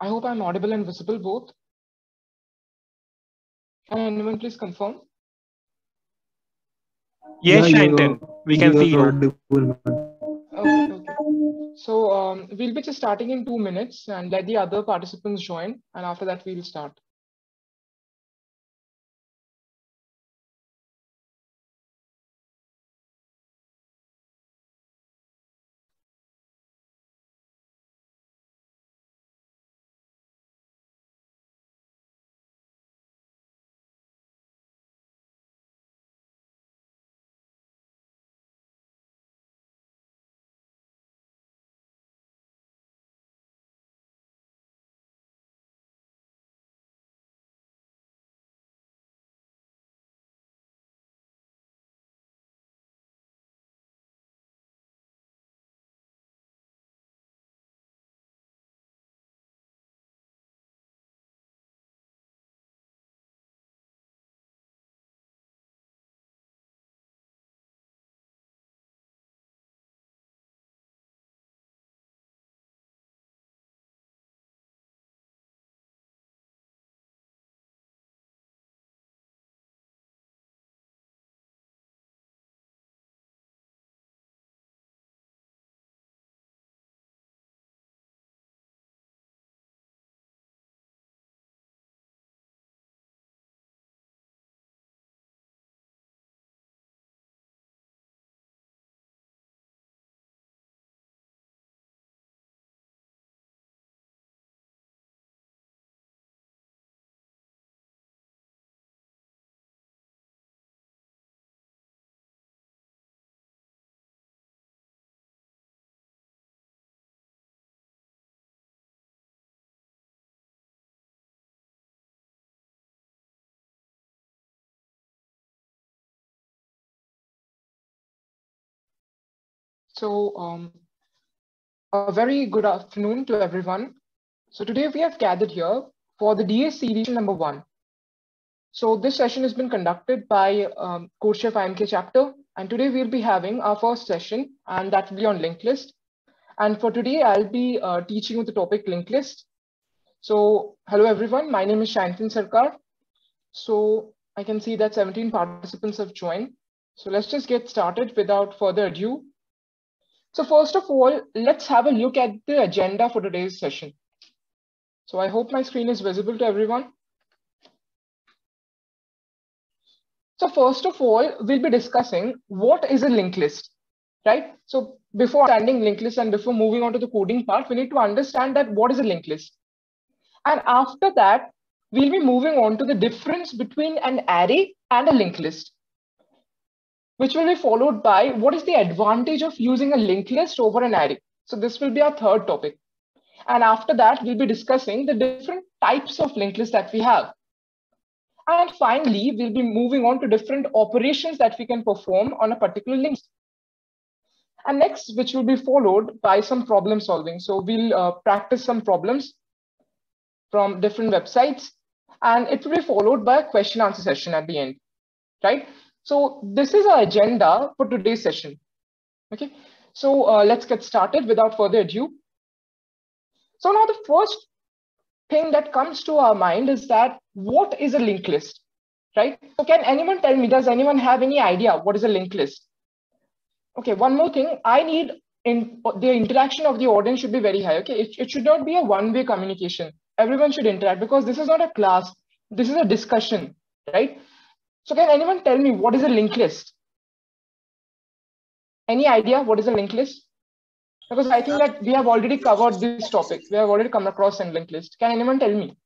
I hope I'm audible and visible both. Can anyone please confirm? Yes, Yeah, Sayantan, we can see you're you. audible, ma'am. Okay, okay. So um, we'll be just starting in two minutes and let the other participants join. And after that, we'll start. So um, a very good afternoon to everyone. So today we have gathered here for the DS series number one. So this session has been conducted by um, CodeChef IEMK chapter. And today we'll be having our first session and that will be on linked list. And for today, I'll be uh, teaching with the topic linked list. So hello everyone, my name is Sayantan Sarkar. So I can see that 17 participants have joined. So let's just get started without further ado. So first of all, let's have a look at the agenda for today's session. So I hope my screen is visible to everyone. So first of all, we'll be discussing what is a linked list, right? So before understanding linked list and before moving on to the coding part, we need to understand that what is a linked list. And after that, we'll be moving on to the difference between an array and a linked list which will be followed by what is the advantage of using a linked list over an array. So this will be our third topic. And after that, we'll be discussing the different types of linked lists that we have. And finally, we'll be moving on to different operations that we can perform on a particular link. And next, which will be followed by some problem solving. So we'll uh, practice some problems from different websites, and it will be followed by a question answer session at the end, right? So this is our agenda for today's session. Okay, so uh, let's get started without further ado. So now the first thing that comes to our mind is that what is a linked list, right? So can anyone tell me, does anyone have any idea what is a linked list? Okay, one more thing, I need in the interaction of the audience should be very high. Okay, it, it should not be a one-way communication. Everyone should interact because this is not a class. This is a discussion, right? So can anyone tell me what is a linked list? Any idea what is a linked list? Because I think that we have already covered this topic. We have already come across a linked list. Can anyone tell me?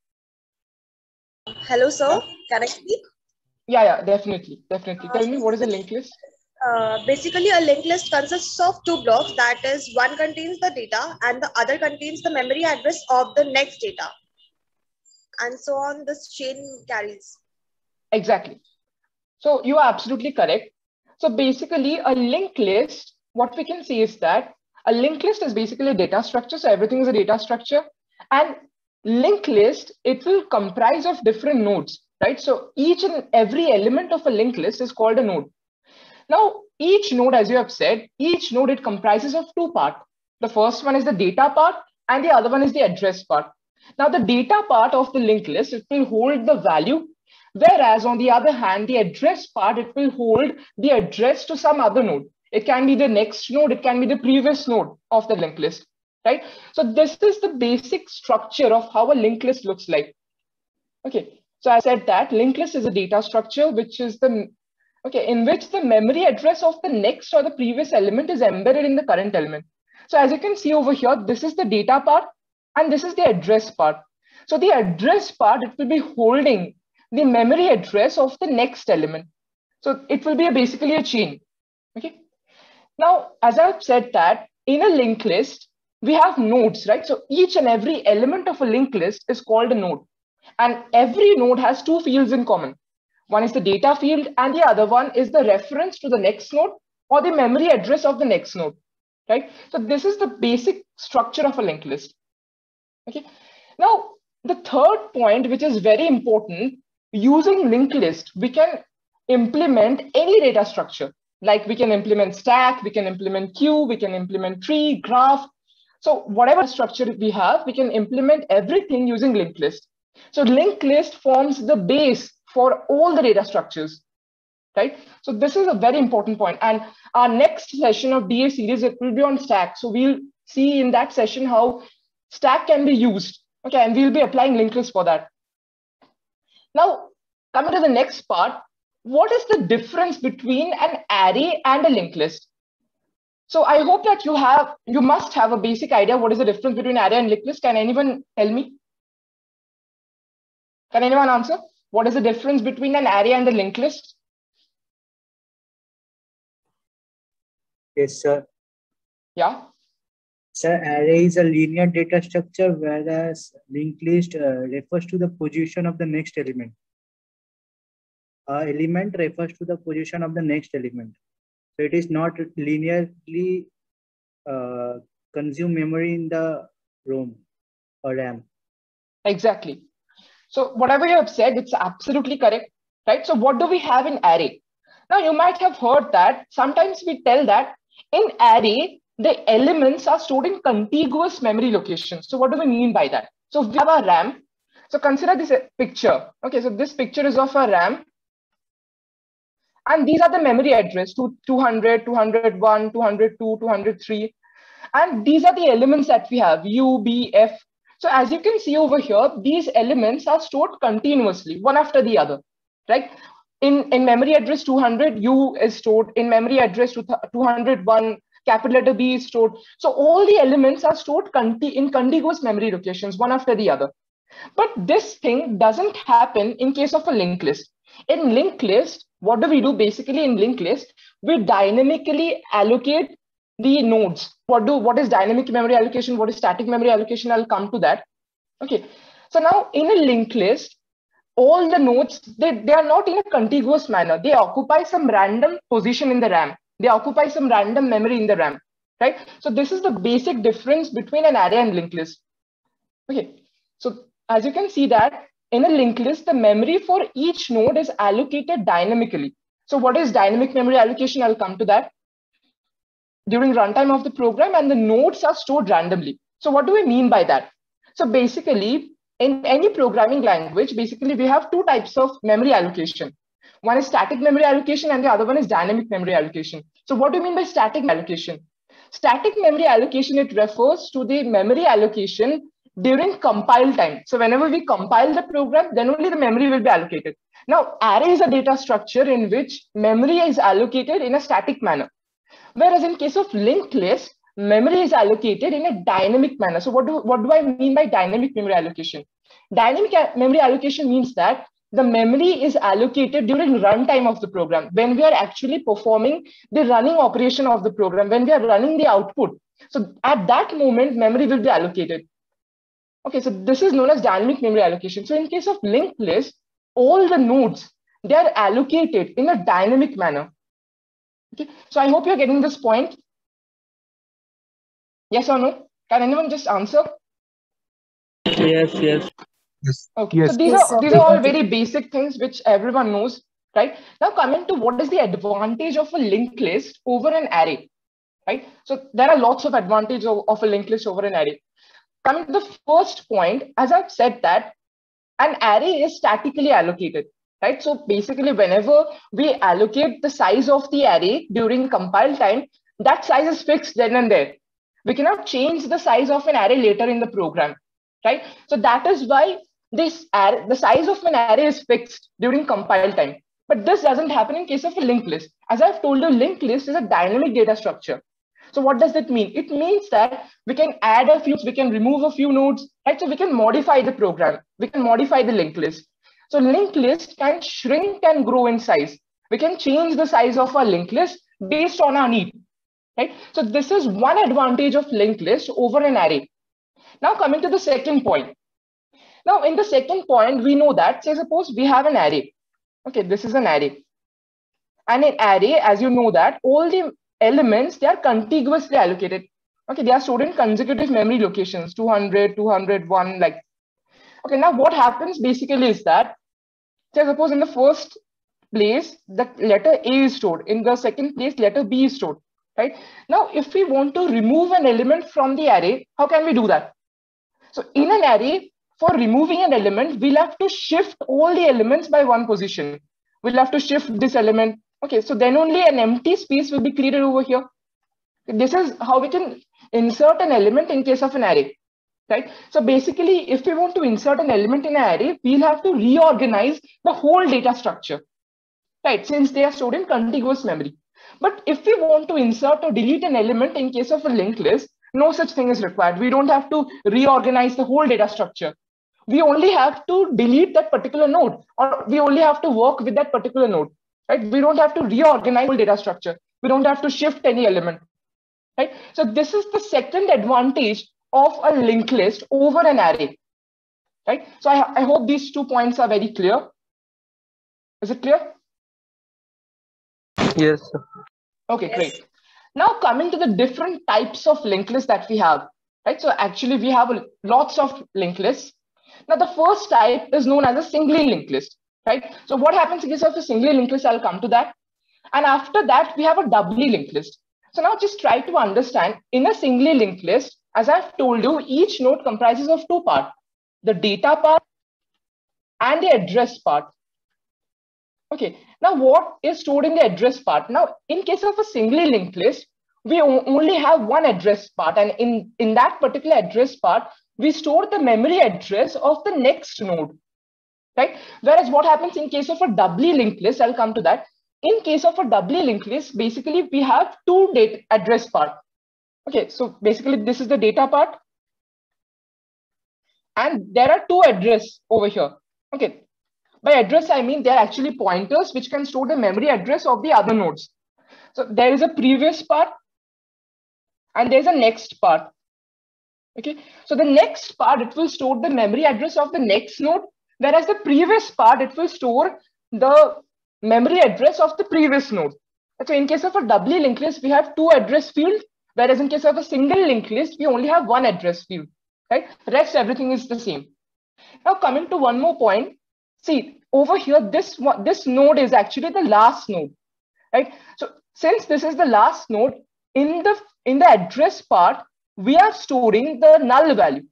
Hello, sir. Can I speak? Yeah, yeah, definitely, definitely. Tell me what is a linked list? Uh, basically, a linked list consists of two blocks. That is, one contains the data and the other contains the memory address of the next data. And so on, this chain carries. Exactly. So you are absolutely correct. So basically, a linked list, what we can see is that a linked list is basically a data structure. So everything is a data structure. And linked list, it will comprise of different nodes, right? So each and every element of a linked list is called a node. Now, each node, as you have said, each node, it comprises of two parts. The first one is the data part and the other one is the address part. Now the data part of the linked list, it will hold the value, whereas on the other hand, the address part, it will hold the address to some other node. It can be the next node, it can be the previous node of the linked list, right? So this is the basic structure of how a linked list looks like. Okay, so I said that linked list is a data structure, which is the, okay, in which the memory address of the next or the previous element is embedded in the current element. So as you can see over here, this is the data part and this is the address part. So the address part, it will be holding the memory address of the next element. So it will be a, basically a chain. Okay. Now, as I've said that in a linked list, we have nodes, right? So each and every element of a linked list is called a node. And every node has two fields in common. One is the data field and the other one is the reference to the next node or the memory address of the next node, right? So this is the basic structure of a linked list. Okay. Now, the third point, which is very important, using linked list, we can implement any data structure. Like we can implement stack, we can implement queue, we can implement tree, graph. So whatever structure we have, we can implement everything using linked list. So linked list forms the base for all the data structures, right? So this is a very important point. And our next session of DS series, it will be on stack. So we'll see in that session how stack can be used. Okay, and we'll be applying linked list for that. Now, coming to the next part, what is the difference between an array and a linked list? So I hope that you have, you must have a basic idea what is the difference between array and linked list. Can anyone tell me? Can anyone answer? What is the difference between an array and a linked list? Yes, sir. Yeah. Sir, array is a linear data structure, whereas linked list uh, refers to the position of the next element. Uh, element refers to the position of the next element. So it is not linearly uh, consume memory in the ROM or RAM. Exactly. So whatever you have said, it's absolutely correct, right? So what do we have in array? Now you might have heard that sometimes we tell that in array, the elements are stored in contiguous memory locations. So what do we mean by that? So we have a RAM. So consider this picture. Okay, so this picture is of a RAM. And these are the memory address, 200, 201, 202, 203. And these are the elements that we have, U, B, F. So as you can see over here, these elements are stored continuously, one after the other, right? In, in memory address 200, U is stored. In memory address 201, capital letter B is stored. So all the elements are stored in contiguous memory locations, one after the other. But this thing doesn't happen in case of a linked list. In linked list, what do we do basically in linked list? We dynamically allocate the nodes. What do what is dynamic memory allocation? What is static memory allocation? I'll come to that. Okay. So now in a linked list, all the nodes, they, they are not in a contiguous manner. They occupy some random position in the RAM. They occupy some random memory in the RAM, right? So this is the basic difference between an array and linked list. Okay, so as you can see that in a linked list, the memory for each node is allocated dynamically. So what is dynamic memory allocation? I'll come to that during runtime of the program and the nodes are stored randomly. So what do we mean by that? So basically, in any programming language, basically we have two types of memory allocation. One is static memory allocation and the other one is dynamic memory allocation. So what do you mean by static allocation? Static memory allocation, it refers to the memory allocation during compile time. So whenever we compile the program, then only the memory will be allocated. Now, array is a data structure in which memory is allocated in a static manner. Whereas in case of linked list, memory is allocated in a dynamic manner. So what do, what do I mean by dynamic memory allocation? Dynamic memory allocation means that the memory is allocated during runtime of the program when we are actually performing the running operation of the program, when we are running the output. So at that moment, memory will be allocated. Okay, so this is known as dynamic memory allocation. So in case of linked list, all the nodes, they are allocated in a dynamic manner. Okay, so I hope you're getting this point. Yes or no? Can anyone just answer? Yes, yes. Yes. Okay, Yes. so these Yes, are these are all very basic things which everyone knows, right? Now coming to what is the advantage of a linked list over an array, right? So there are lots of advantage of, of a linked list over an array. coming to the first point, as I've said that an array is statically allocated, right? So basically, whenever we allocate the size of the array during compile time, that size is fixed then and there. We cannot change the size of an array later in the program, right? So that is why this array, the size of an array is fixed during compile time. But this doesn't happen in case of a linked list. As I've told you, linked list is a dynamic data structure. So what does that mean? It means that we can add a few, we can remove a few nodes, right? So we can modify the program. We can modify the linked list. So linked list can shrink and grow in size. We can change the size of our linked list based on our need, right? So this is one advantage of linked list over an array. Now coming to the second point. Now in the second point, we know that, say suppose we have an array. Okay, this is an array. And an array, as you know that, all the elements, they are contiguously allocated. Okay, they are stored in consecutive memory locations, 200, 201, like. Okay, now what happens basically is that, say suppose in the first place, the letter A is stored. In the second place, letter B is stored, right? Now, if we want to remove an element from the array, how can we do that? So in an array, for removing an element, we'll have to shift all the elements by one position. We'll have to shift this element, Okay, so then only an empty space will be created over here. This is how we can insert an element in case of an array, right? So basically, if we want to insert an element in an array, we'll have to reorganize the whole data structure, right? Since they are stored in contiguous memory. But if we want to insert or delete an element in case of a linked list, no such thing is required. We don't have to reorganize the whole data structure. We only have to delete that particular node, or we only have to work with that particular node right? We don't have to reorganize data structure. We don't have to shift any element, right? So this is the second advantage of a linked list over an array, right? So I, I hope these two points are very clear. Is it clear? Yes. Sir. Okay, yes. great. Now coming to the different types of linked lists that we have, right? So actually we have lots of linked lists. Now the first type is known as a singly linked list right? So what happens in case of a singly linked list, I'll come to that. And after that, we have a doubly linked list. So now just try to understand in a singly linked list, as I've told you, each node comprises of two parts, the data part and the address part. Okay, now what is stored in the address part? Now, in case of a singly linked list, we only have one address part. And in, in that particular address part, we store the memory address of the next node right? Whereas what happens in case of a doubly linked list, I'll come to that. In case of a doubly linked list, basically we have two data address part. Okay, so basically this is the data part. And there are two address over here. Okay, by address, I mean they're actually pointers which can store the memory address of the other nodes. So there is a previous part and there's a next part. Okay, so the next part, it will store the memory address of the next node Whereas the previous part, it will store the memory address of the previous node. So in case of a doubly linked list, we have two address fields, whereas in case of a single linked list, we only have one address field, right? Rest, everything is the same. Now coming to one more point, see over here, this, one, this node is actually the last node, right? So since this is the last node, in the, in the address part, we are storing the null value.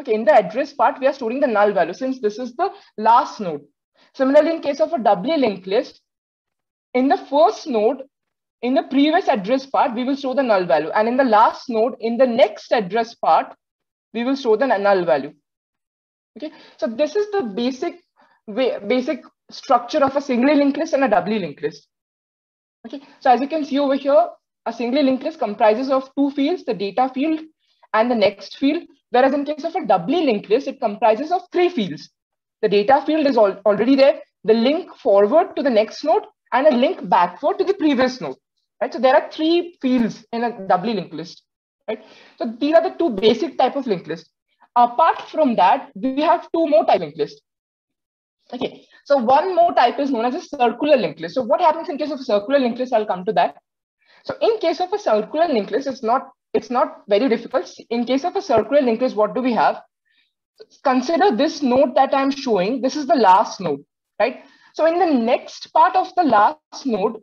Okay, in the address part, we are storing the null value since this is the last node. Similarly, in case of a doubly linked list, in the first node, in the previous address part, we will store the null value. And in the last node, in the next address part, we will store the null value. Okay, so this is the basic way, basic structure of a singly linked list and a doubly linked list. Okay, so as you can see over here, a singly linked list comprises of two fields, the data field and the next field. Whereas in case of a doubly linked list, it comprises of three fields. The data field is al already there, the link forward to the next node, and a link backward to the previous node. Right? So there are three fields in a doubly linked list. Right? So these are the two basic type of linked list. Apart from that, we have two more type of linked list. Okay, so one more type is known as a circular linked list. So what happens in case of a circular linked list? I'll come to that. So in case of a circular linked list, it's not it's not very difficult. In case of a circular linked list, what do we have? Consider this node that I'm showing. This is the last node, right? So in the next part of the last node,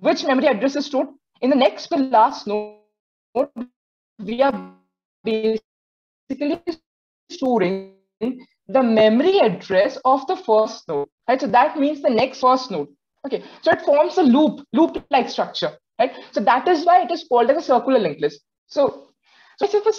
which memory address is stored? In the next to last node, we are basically storing the memory address of the first node, right? So that means the next first node. Okay, so it forms a loop, loop-like structure, right? So that is why it is called as a circular linked list. So, so if a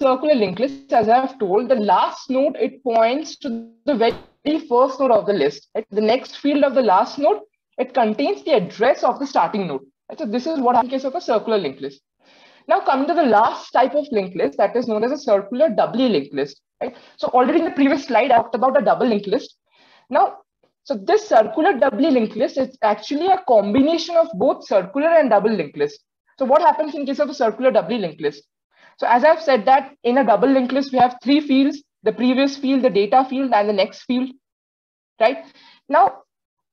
circular linked list, as I have told, the last node, it points to the very first node of the list. Right? The next field of the last node, it contains the address of the starting node. Right? So this is what in case of a circular linked list. Now coming to the last type of linked list that is known as a circular doubly linked list. Right? So already in the previous slide, I talked about a double linked list. Now, so this circular doubly linked list is actually a combination of both circular and double linked list. So what happens in case of a circular doubly linked list? So as I've said that in a double linked list, we have three fields, the previous field, the data field, and the next field, right? Now,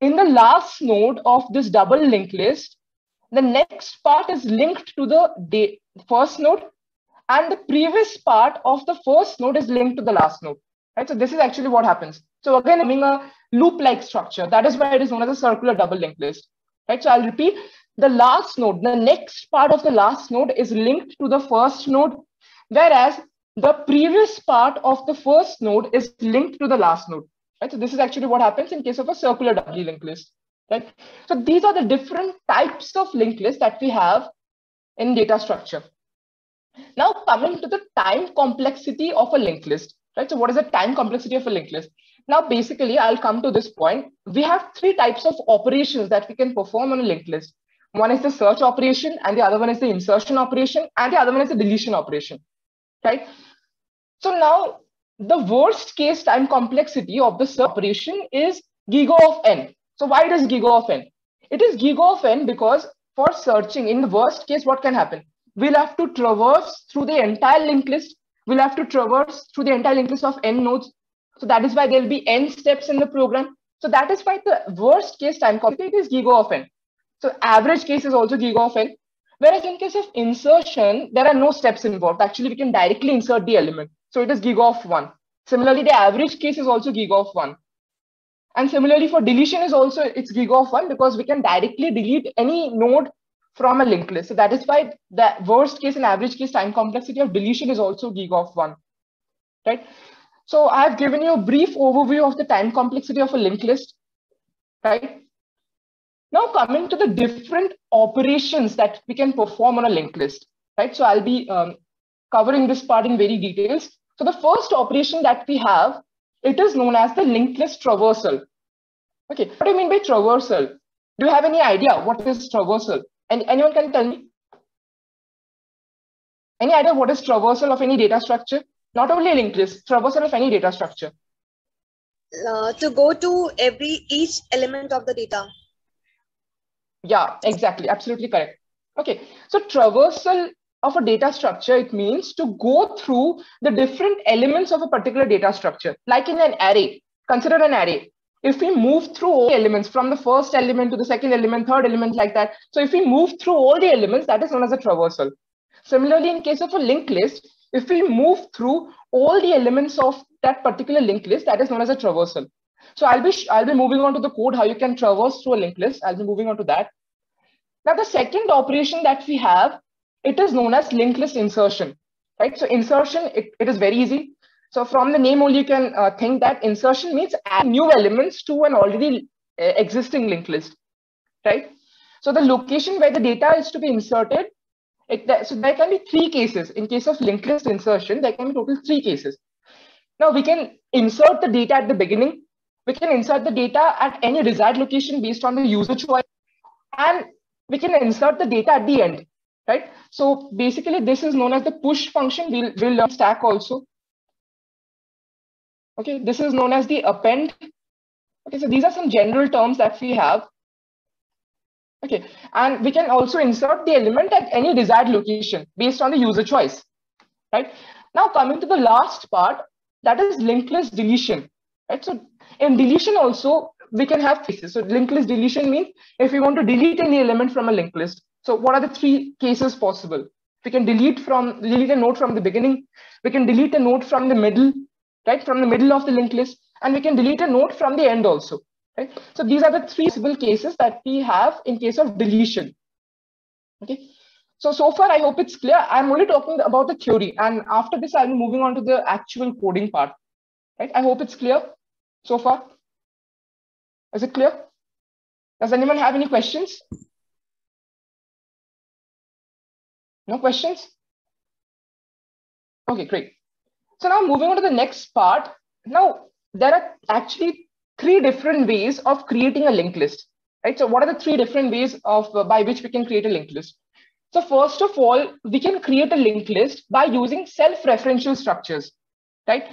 in the last node of this double linked list, the next part is linked to the first node and the previous part of the first node is linked to the last node, right? So this is actually what happens. So again, having a loop-like structure. That is why it is known as a circular double linked list, right? So I'll repeat, the last node, the next part of the last node is linked to the first node, whereas the previous part of the first node is linked to the last node. Right? So this is actually what happens in case of a circular doubly linked list. Right? So these are the different types of linked lists that we have in data structure. Now coming to the time complexity of a linked list. Right? So what is the time complexity of a linked list? Now, basically, I'll come to this point. We have three types of operations that we can perform on a linked list. One is the search operation, and the other one is the insertion operation, and the other one is the deletion operation, right? So now the worst case time complexity of the search operation is big O of n. So why does big O of n? It is big O of n because for searching, in the worst case, what can happen? We'll have to traverse through the entire linked list. We'll have to traverse through the entire linked list of n nodes. So that is why there'll be n steps in the program. So that is why the worst case time complexity is big O of n. So average case is also big O of n. Whereas in case of insertion, there are no steps involved. Actually, we can directly insert the element. So it is big O of 1. Similarly, the average case is also big O of 1. And similarly, for deletion is also, it's big O of 1 because we can directly delete any node from a linked list. So that is why the worst case and average case time complexity of deletion is also big O of 1. Right? So I have given you a brief overview of the time complexity of a linked list. Right? Now coming to the different operations that we can perform on a linked list, right? So I'll be um, covering this part in very details. So the first operation that we have, it is known as the linked list traversal. Okay, what do you mean by traversal? Do you have any idea what is traversal? And anyone can tell me? Any idea what is traversal of any data structure? Not only a linked list, traversal of any data structure. Uh, to go to every each element of the data. Yeah, exactly. Absolutely correct. Okay. So traversal of a data structure, it means to go through the different elements of a particular data structure, like in an array. Consider an array. If we move through all elements from the first element to the second element, third element, like that. So if we move through all the elements, that is known as a traversal. Similarly, in case of a linked list, if we move through all the elements of that particular linked list, that is known as a traversal. So I'll be I'll be moving on to the code how you can traverse through a linked list. I'll be moving on to that. Now the second operation that we have, it is known as linked list insertion, right? So insertion, it, it is very easy. So from the name only you can uh, think that insertion means add new elements to an already uh, existing linked list, right? So the location where the data is to be inserted, it, so there can be three cases. In case of linked list insertion, there can be total three cases. Now we can insert the data at the beginning, we can insert the data at any desired location based on the user choice. And we can insert the data at the end, right? So basically this is known as the push function. We'll, we'll learn stack also. Okay, this is known as the append. Okay, so these are some general terms that we have. Okay, and we can also insert the element at any desired location based on the user choice, right? Now coming to the last part, that is linked list deletion, right? So in deletion also, we can have cases. So linked list deletion means if we want to delete any element from a linked list. So what are the three cases possible? We can delete from delete a node from the beginning. We can delete a node from the middle, right? From the middle of the linked list. And we can delete a node from the end also, right? So these are the three possible cases that we have in case of deletion. Okay. So, so far, I hope it's clear. I'm only talking about the theory. And after this, I'll be moving on to the actual coding part. Right? I hope it's clear so far. Is it clear? Does anyone have any questions? No questions? Okay, great. So now moving on to the next part. Now, there are actually three different ways of creating a linked list. Right? So what are the three different ways of uh, by which we can create a linked list? So first of all, we can create a linked list by using self-referential structures, right?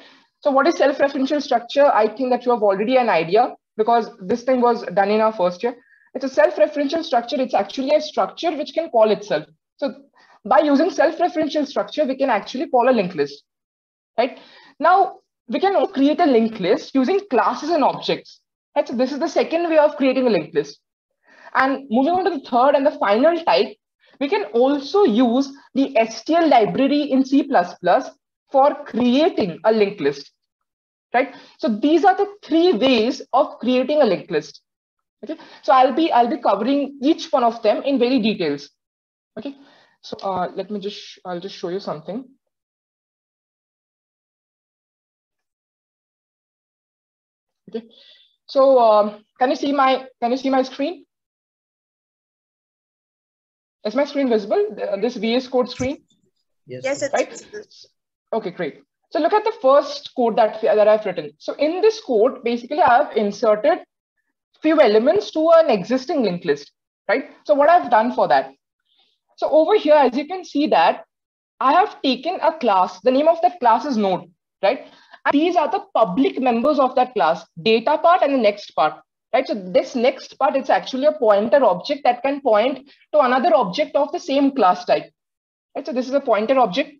So what is self-referential structure? I think that you have already an idea because this thing was done in our first year. It's a self-referential structure. It's actually a structure which can call itself. So by using self-referential structure, we can actually call a linked list, right? Now, we can create a linked list using classes and objects. Right? So this is the second way of creating a linked list. And moving on to the third and the final type, we can also use the STL library in C++ for creating a linked list, right? So these are the three ways of creating a linked list. Okay, so I'll be I'll be covering each one of them in very details. Okay, so uh, let me just I'll just show you something. Okay, so um, can you see my can you see my screen? Is my screen visible? This VS Code screen? Yes, yes it's right? Visible. Okay, great. So look at the first code that, that I've written. So in this code, basically I've inserted few elements to an existing linked list, right? So what I've done for that. So over here, as you can see that I have taken a class, the name of that class is node, right? And these are the public members of that class, data part and the next part right? So this next part, it's actually a pointer object that can point to another object of the same class type, right? So this is a pointer object.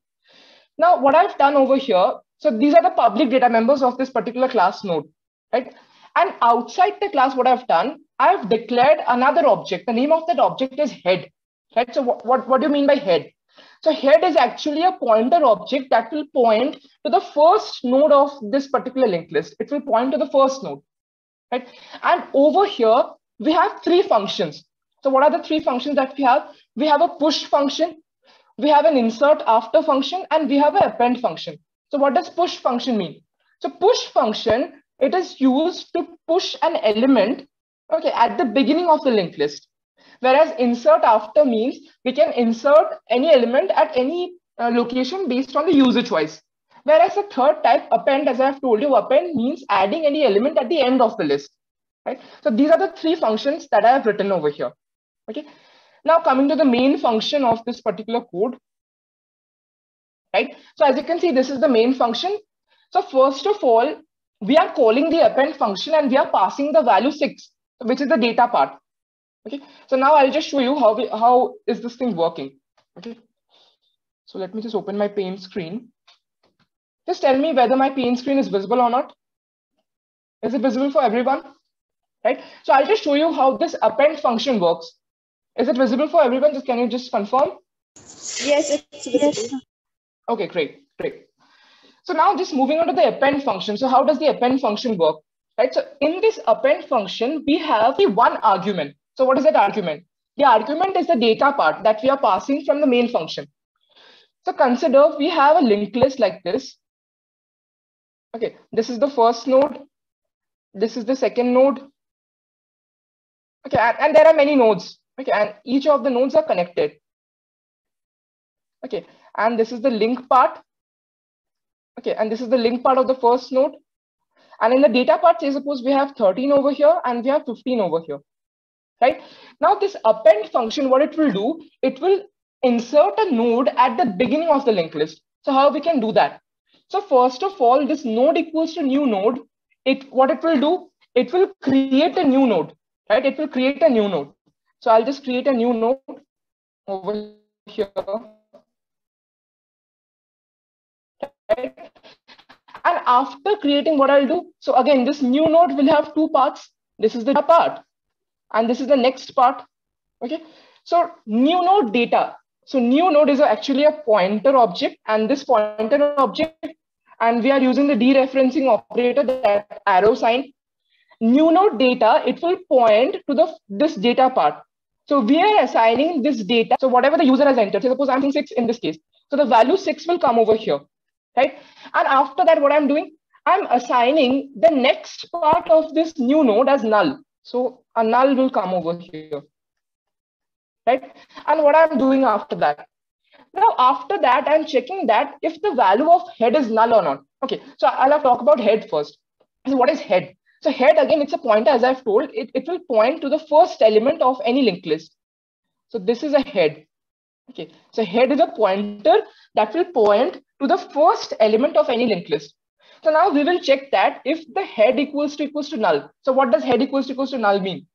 Now, what I've done over here, so these are the public data members of this particular class node, right? And outside the class, what I've done, I've declared another object. The name of that object is head, right? So what, what, what do you mean by head? So head is actually a pointer object that will point to the first node of this particular linked list. It will point to the first node right? And over here, we have three functions. So what are the three functions that we have? We have a push function, we have an insert after function, and we have an append function. So what does push function mean? So push function, it is used to push an element okay, at the beginning of the linked list. Whereas insert after means we can insert any element at any uh, location based on the user choice. Whereas the third type, append, as I've told you, append means adding any element at the end of the list. Right? So these are the three functions that I have written over here. Okay. Now coming to the main function of this particular code. Right. So as you can see, this is the main function. So first of all, we are calling the append function and we are passing the value six, which is the data part. Okay. So now I'll just show you how we, how is this thing working. Okay. So let me just open my paint screen. Just tell me whether my paint screen is visible or not. Is it visible for everyone? Right. So I'll just show you how this append function works. Is it visible for everyone? Just can you just confirm? Yes, it's visible. Okay, great, great. So now just moving on to the append function. So how does the append function work? Right. So in this append function, we have the one argument. So what is that argument? The argument is the data part that we are passing from the main function. So consider we have a linked list like this Okay, this is the first node. This is the second node. Okay, and, and there are many nodes. Okay, and each of the nodes are connected. Okay, and this is the link part. Okay, and this is the link part of the first node. And in the data part, say suppose we have 13 over here and we have 15 over here. Right? Now this append function, what it will do, it will insert a node at the beginning of the linked list. So how we can do that? So first of all, this node equals to new node. It what it will do? It will create a new node, right? It will create a new node. So I'll just create a new node over here. Right? And after creating what I'll do, so again, this new node will have two parts. This is the part, and this is the next part. Okay. So new node data. So new node is actually a pointer object, and this pointer object and we are using the dereferencing operator, that arrow sign. New node data, it will point to the this data part. So we are assigning this data. So whatever the user has entered, suppose I'm saying six in this case. So the value six will come over here, right? And after that, what I'm doing, I'm assigning the next part of this new node as null. So a null will come over here, right? And what I'm doing after that, now, after that, I'm checking that if the value of head is null or not. Okay, so I'll talk about head first. So what is head? So head, again, it's a pointer, as I've told, it, it will point to the first element of any linked list. So this is a head. Okay, so head is a pointer that will point to the first element of any linked list. So now we will check that if the head equals to equals to null. So what does head equals to equals to null mean?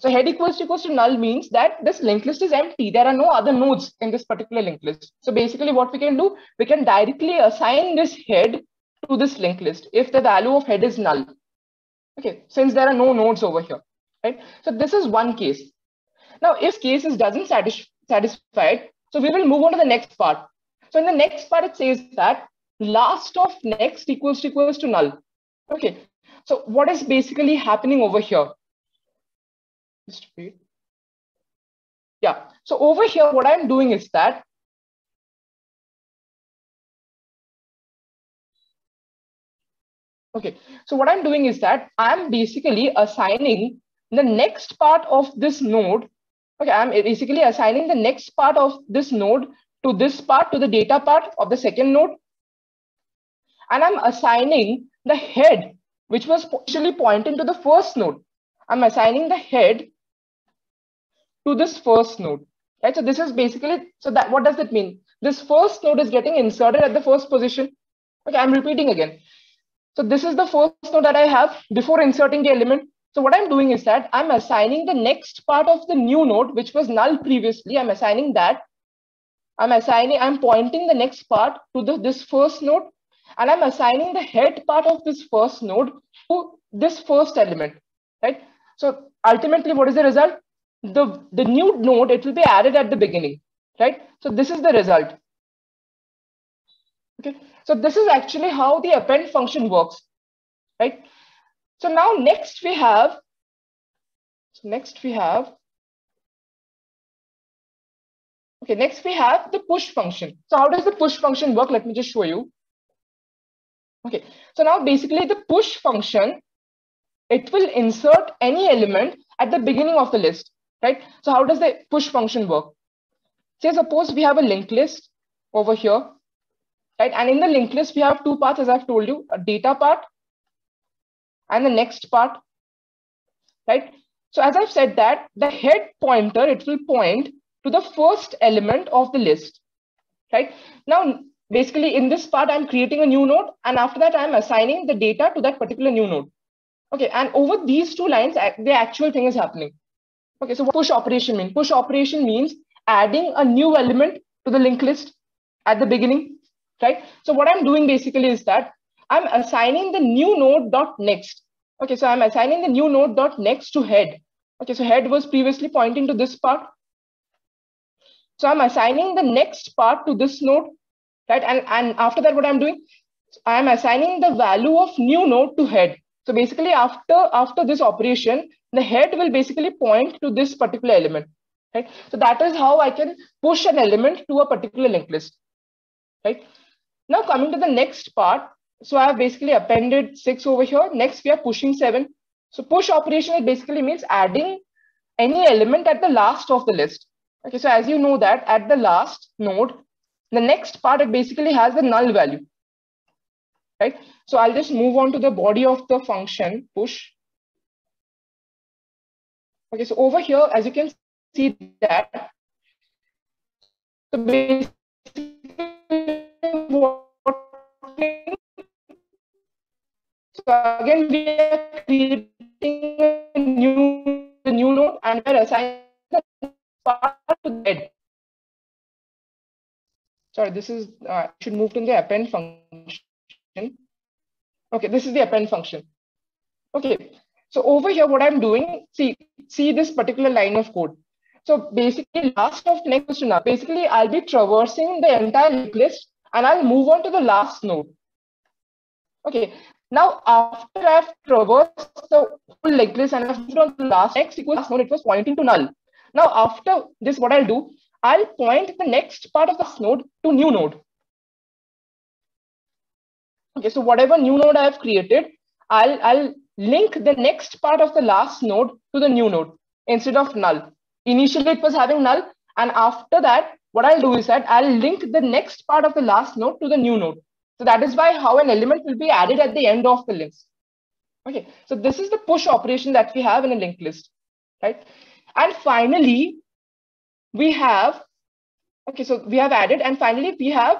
So head equals to equals to null means that this linked list is empty. There are no other nodes in this particular linked list. So basically what we can do, we can directly assign this head to this linked list if the value of head is null. Okay, since there are no nodes over here, right? So this is one case. Now, if case is doesn't satisfy satisfied, so we will move on to the next part. So in the next part, it says that last of next equals to equals to null. Okay, so what is basically happening over here? Yeah. So over here, what I'm doing is that Okay, so what I'm doing is that I'm basically assigning the next part of this node. Okay, I'm basically assigning the next part of this node to this part, to the data part of the second node. And I'm assigning the head, which was actually pointing to the first node. I'm assigning the head to this first node, right? So this is basically, so that what does that mean? This first node is getting inserted at the first position. Okay, I'm repeating again. So this is the first node that I have before inserting the element. So what I'm doing is that I'm assigning the next part of the new node, which was null previously. I'm assigning that. I'm assigning, I'm pointing the next part to the, this first node, and I'm assigning the head part of this first node to this first element, right? So ultimately, what is the result? the, the new node, it will be added at the beginning, right? So this is the result. Okay, so this is actually how the append function works, right? So now next we have, so next we have, okay, next we have the push function. So how does the push function work? Let me just show you. Okay, so now basically the push function, it will insert any element at the beginning of the list right? So how does the push function work? Say suppose we have a linked list over here, right? And in the linked list, we have two parts, as I've told you, a data part and the next part, right? So as I've said that the head pointer, it will point to the first element of the list, right? Now, basically in this part, I'm creating a new node. And after that, I'm assigning the data to that particular new node. Okay, and over these two lines, the actual thing is happening. Okay, so what push operation mean? Push operation means adding a new element to the linked list at the beginning, right? So what I'm doing basically is that I'm assigning the new node dot next. Okay, so I'm assigning the new node dot next to head. Okay, so head was previously pointing to this part. So I'm assigning the next part to this node, right? And, and after that, what I'm doing, I'm assigning the value of new node to head. So basically after, after this operation, the head will basically point to this particular element. Right? So that is how I can push an element to a particular linked list. Right? Now coming to the next part. So I have basically appended six over here. Next we are pushing seven. So push operation basically means adding any element at the last of the list. Okay, so as you know that at the last node, the next part basically has the null value right? So I'll just move on to the body of the function push. Okay, so over here, as you can see that, so basically so again we are creating a new a new node and we're assigning the part to the head. Sorry, this is uh, should move to the append function. Okay, this is the append function. Okay, so over here, what I'm doing, see, see this particular line of code. So basically, last of next to now, basically, I'll be traversing the entire list and I'll move on to the last node. Okay, now after I've traversed the whole list and I've moved on to the last next equals node, it was pointing to null. Now, after this, what I'll do, I'll point the next part of this node to new node. Okay, so whatever new node I have created, I'll, I'll link the next part of the last node to the new node instead of null. Initially, it was having null. And after that, what I'll do is that I'll link the next part of the last node to the new node. So that is why how an element will be added at the end of the list. Okay, so this is the push operation that we have in a linked list, right? And finally, we have, okay, so we have added, and finally we have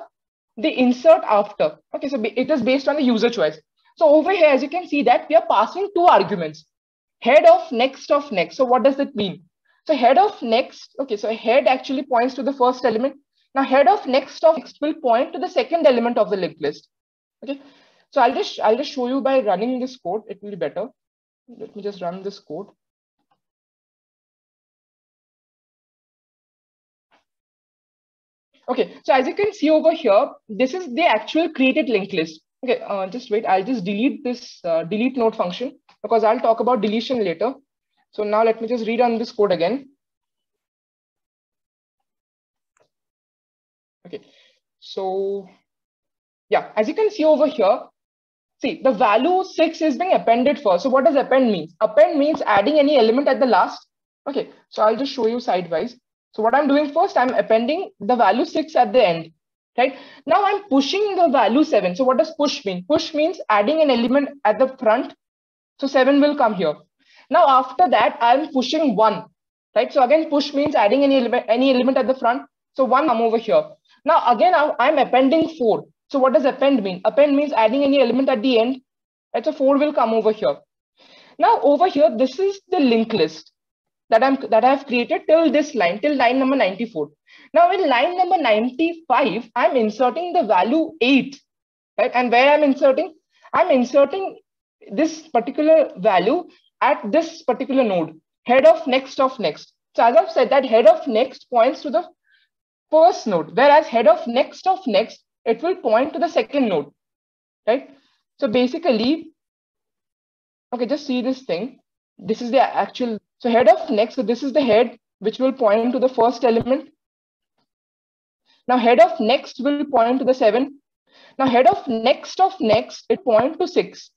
the insert after. Okay, so it is based on the user choice. So over here, as you can see that we are passing two arguments, head of next of next. So what does that mean? So head of next, okay, so head actually points to the first element. Now head of next of next will point to the second element of the linked list. Okay, so I'll just I'll just show you by running this code. It will be better. Let me just run this code. Okay, so as you can see over here, this is the actual created linked list. Okay, uh, just wait. I'll just delete this uh, delete node function because I'll talk about deletion later. So now let me just rerun this code again. Okay, so yeah, as you can see over here, see the value six is being appended first. So what does append mean? Append means adding any element at the last. Okay, so I'll just show you sidewise. So what I'm doing first, I'm appending the value six at the end, right? Now I'm pushing the value seven. So what does push mean? Push means adding an element at the front. So seven will come here. Now after that, I'm pushing one, right? So again, push means adding any element, any element at the front. So one come over here. Now again, I'm appending four. So what does append mean? Append means adding any element at the end. Right? So four will come over here. Now over here, this is the linked list that I'm that I have created till this line, till line number 94. Now in line number 95, I'm inserting the value 8. Right? And where I'm inserting? I'm inserting this particular value at this particular node, head of next of next. So as I've said that head of next points to the first node, whereas head of next of next, it will point to the second node, right? So basically, okay, just see this thing. This is the actual, so head of next, so this is the head which will point to the first element. Now head of next will point to the seven. Now head of next of next, it point to six,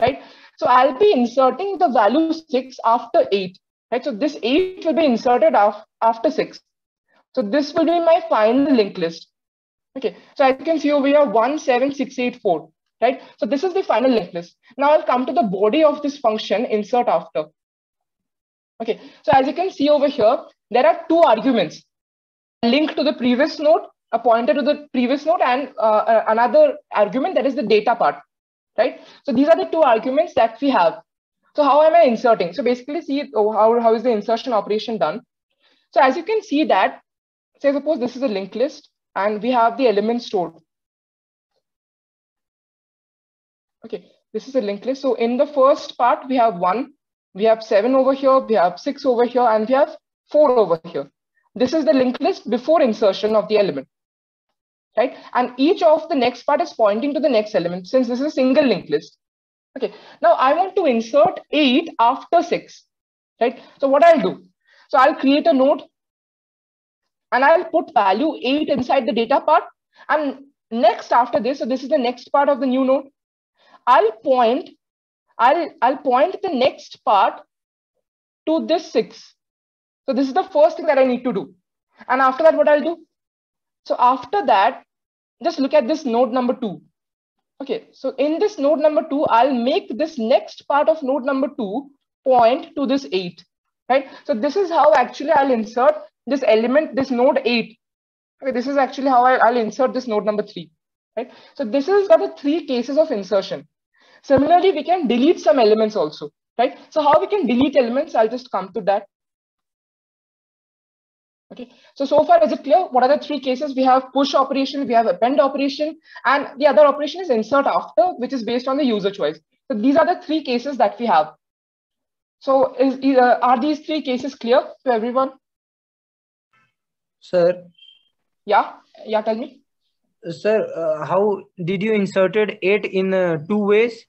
right? So I'll be inserting the value 6 after 8. Right? So this 8 will be inserted af after 6. So this will be my final linked list. Okay, so as you can see over here, 17684. Right? So this is the final linked list. Now I'll come to the body of this function insert after. Okay, so as you can see over here, there are two arguments. Link to the previous node, a pointer to the previous node, and uh, another argument that is the data part right? So these are the two arguments that we have. So how am I inserting? So basically see oh, how, how is the insertion operation done. So as you can see that, say suppose this is a linked list and we have the elements stored. Okay, this is a linked list. So in the first part, we have one, we have seven over here, we have six over here, and we have four over here. This is the linked list before insertion of the element right? And each of the next part is pointing to the next element since this is a single linked list. Okay, now I want to insert 8 after 6, right? So what I'll do, so I'll create a node and I'll put value 8 inside the data part. And next after this, so this is the next part of the new node, I'll point, I'll, I'll point the next part to this 6. So this is the first thing that I need to do. And after that, what I'll do? So after that, just look at this node number two. Okay, so in this node number two, I'll make this next part of node number two point to this eight, right? So this is how actually I'll insert this element, this node eight. Okay, this is actually how I, will insert this node number three, right? So this is the three cases of insertion. Similarly, we can delete some elements also, right? So how we can delete elements, I'll just come to that. Okay, so so far is it clear? What are the three cases? We have push operation, we have append operation, and the other operation is insert after, which is based on the user choice. So these are the three cases that we have. So is, uh, are these three cases clear to everyone? Sir. Yeah, yeah, tell me. Sir, uh, how did you inserted eight in uh, two ways?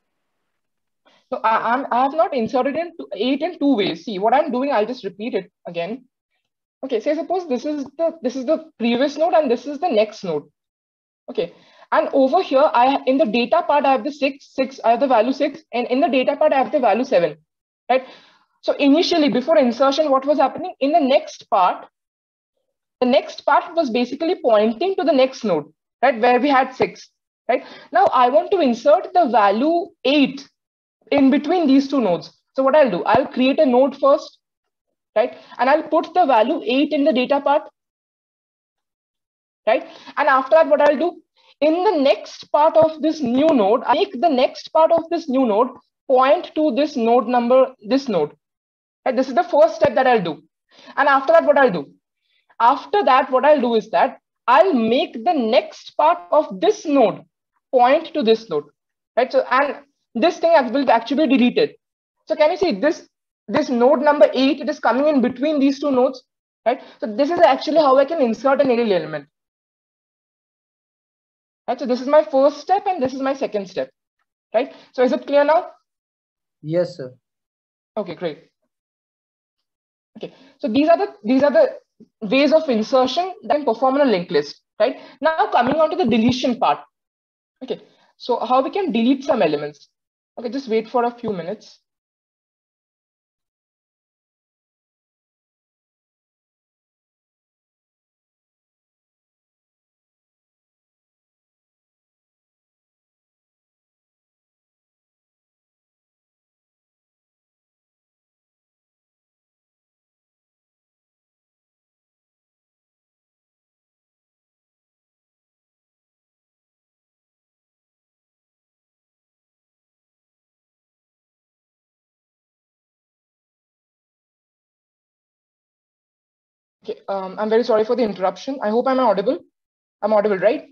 So I, I'm, I have not inserted in eight in two ways. See, what I'm doing, I'll just repeat it again. Okay, say suppose this is the this is the previous node and this is the next node. Okay, and over here I in the data part I have the six six I have the value six and in the data part I have the value seven, right? So initially before insertion, what was happening in the next part? The next part was basically pointing to the next node, right? Where we had six, right? Now I want to insert the value eight in between these two nodes. So what I'll do, I'll create a node first right? And I'll put the value 8 in the data part, right? And after that, what I'll do, in the next part of this new node, I make the next part of this new node point to this node number, this node. Right? This is the first step that I'll do. And after that, what I'll do? After that, what I'll do is that I'll make the next part of this node point to this node, right? So, and this thing will actually be deleted. So can you see this this node number eight, it is coming in between these two nodes, right? So this is actually how I can insert an array element. Right, so this is my first step and this is my second step, right? So is it clear now? Yes, sir. Okay, great. Okay, so these are the these are the ways of insertion that can perform in a linked list, right? Now coming on to the deletion part. Okay, so how we can delete some elements. Okay, just wait for a few minutes. Um, I'm very sorry for the interruption. I hope I'm audible. I'm audible, right?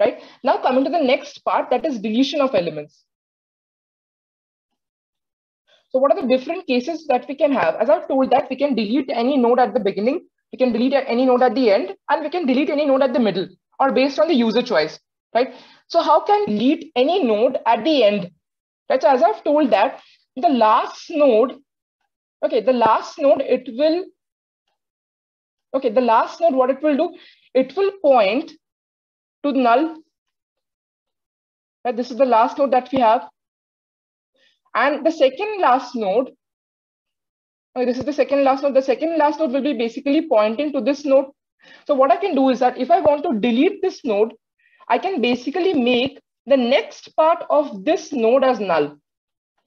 Right. Now coming to the next part, that is deletion of elements. So what are the different cases that we can have? As I've told that we can delete any node at the beginning, we can delete any node at the end, and we can delete any node at the middle or based on the user choice, right? So how can delete any node at the end? Right. So as I've told that the last node, okay, the last node, it will Okay, the last node, what it will do, it will point to null. Right, this is the last node that we have. And the second last node, okay, uh, this is the second last node. The second last node will be basically pointing to this node. So what I can do is that if I want to delete this node, I can basically make the next part of this node as null.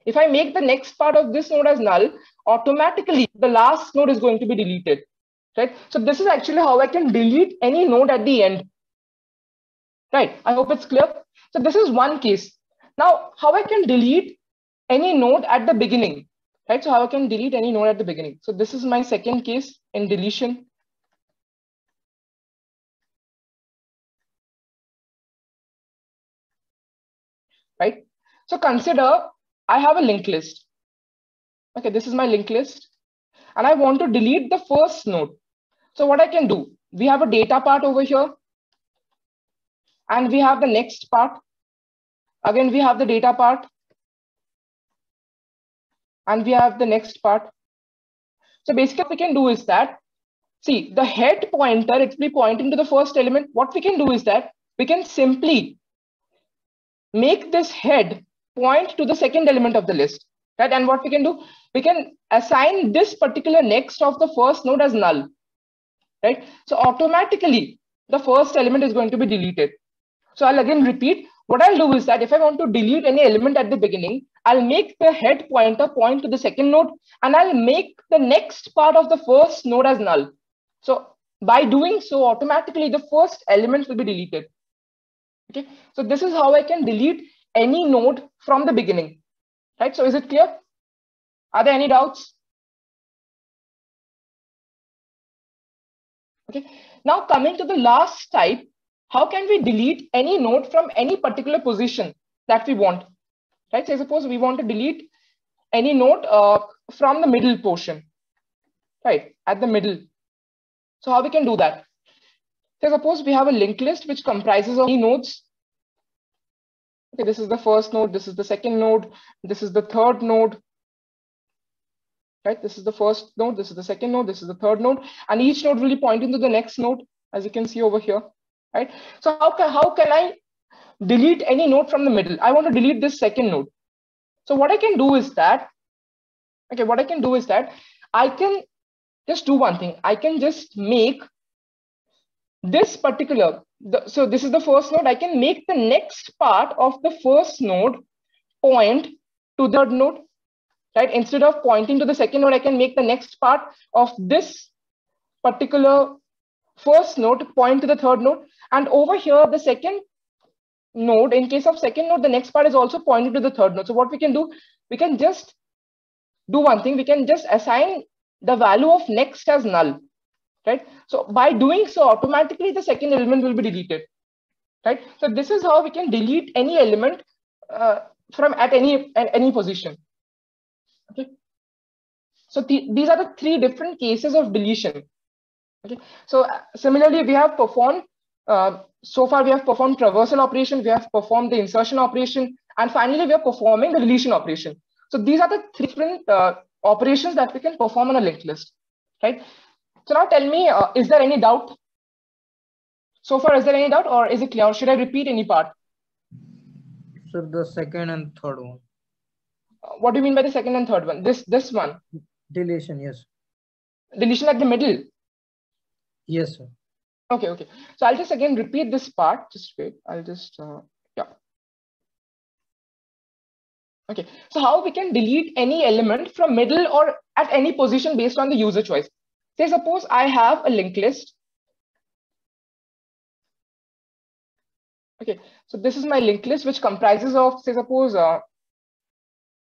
If I make the next part of this node as null, automatically the last node is going to be deleted right? So this is actually how I can delete any node at the end, right? I hope it's clear. So this is one case. Now, how I can delete any node at the beginning, right? So how I can delete any node at the beginning. So this is my second case in deletion. Right? So consider I have a linked list. Okay, this is my linked list. And I want to delete the first node. So what I can do, we have a data part over here. And we have the next part. Again, we have the data part. And we have the next part. So basically what we can do is that, see the head pointer, it will be pointing to the first element. What we can do is that we can simply make this head point to the second element of the list. Right? And what we can do, we can assign this particular next of the first node as null right? So automatically the first element is going to be deleted. So I'll again repeat, what I'll do is that if I want to delete any element at the beginning, I'll make the head pointer point to the second node and I'll make the next part of the first node as null. So by doing so, automatically the first element will be deleted. Okay, so this is how I can delete any node from the beginning, right? So is it clear? Are there any doubts? Okay. Now coming to the last type, how can we delete any node from any particular position that we want? Right. So suppose we want to delete any node uh, from the middle portion, right, at the middle. So how we can do that? So suppose we have a linked list which comprises of nodes. Okay, this is the first node, this is the second node, this is the third node. Right? This is the first node, this is the second node, this is the third node, and each node will be pointing to the next node, as you can see over here, right? So how can, how can I delete any node from the middle? I want to delete this second node. So what I can do is that, okay, what I can do is that I can just do one thing. I can just make this particular, the, so this is the first node. I can make the next part of the first node point to the node, right? Instead of pointing to the second node, I can make the next part of this particular first node point to the third node. And over here, the second node, in case of second node, the next part is also pointing to the third node. So what we can do, we can just do one thing. We can just assign the value of next as null, right? So by doing so, automatically the second element will be deleted, right? So this is how we can delete any element uh, from at any at any position. Okay. So th these are the three different cases of deletion. Okay. So uh, similarly, we have performed uh, so far we have performed traversal operation, we have performed the insertion operation, and finally we are performing the deletion operation. So these are the three different uh, operations that we can perform on a linked list, right? So now tell me, uh, is there any doubt? So far, is there any doubt or is it clear? Or should I repeat any part? So the second and third one. What do you mean by the second and third one? This this one. Deletion, yes. Deletion at the middle. Yes, sir. Okay, okay. So I'll just again repeat this part. Just wait. I'll just, uh, yeah. Okay, so how we can delete any element from middle or at any position based on the user choice. Say suppose I have a linked list. Okay, so this is my linked list which comprises of, say suppose, uh,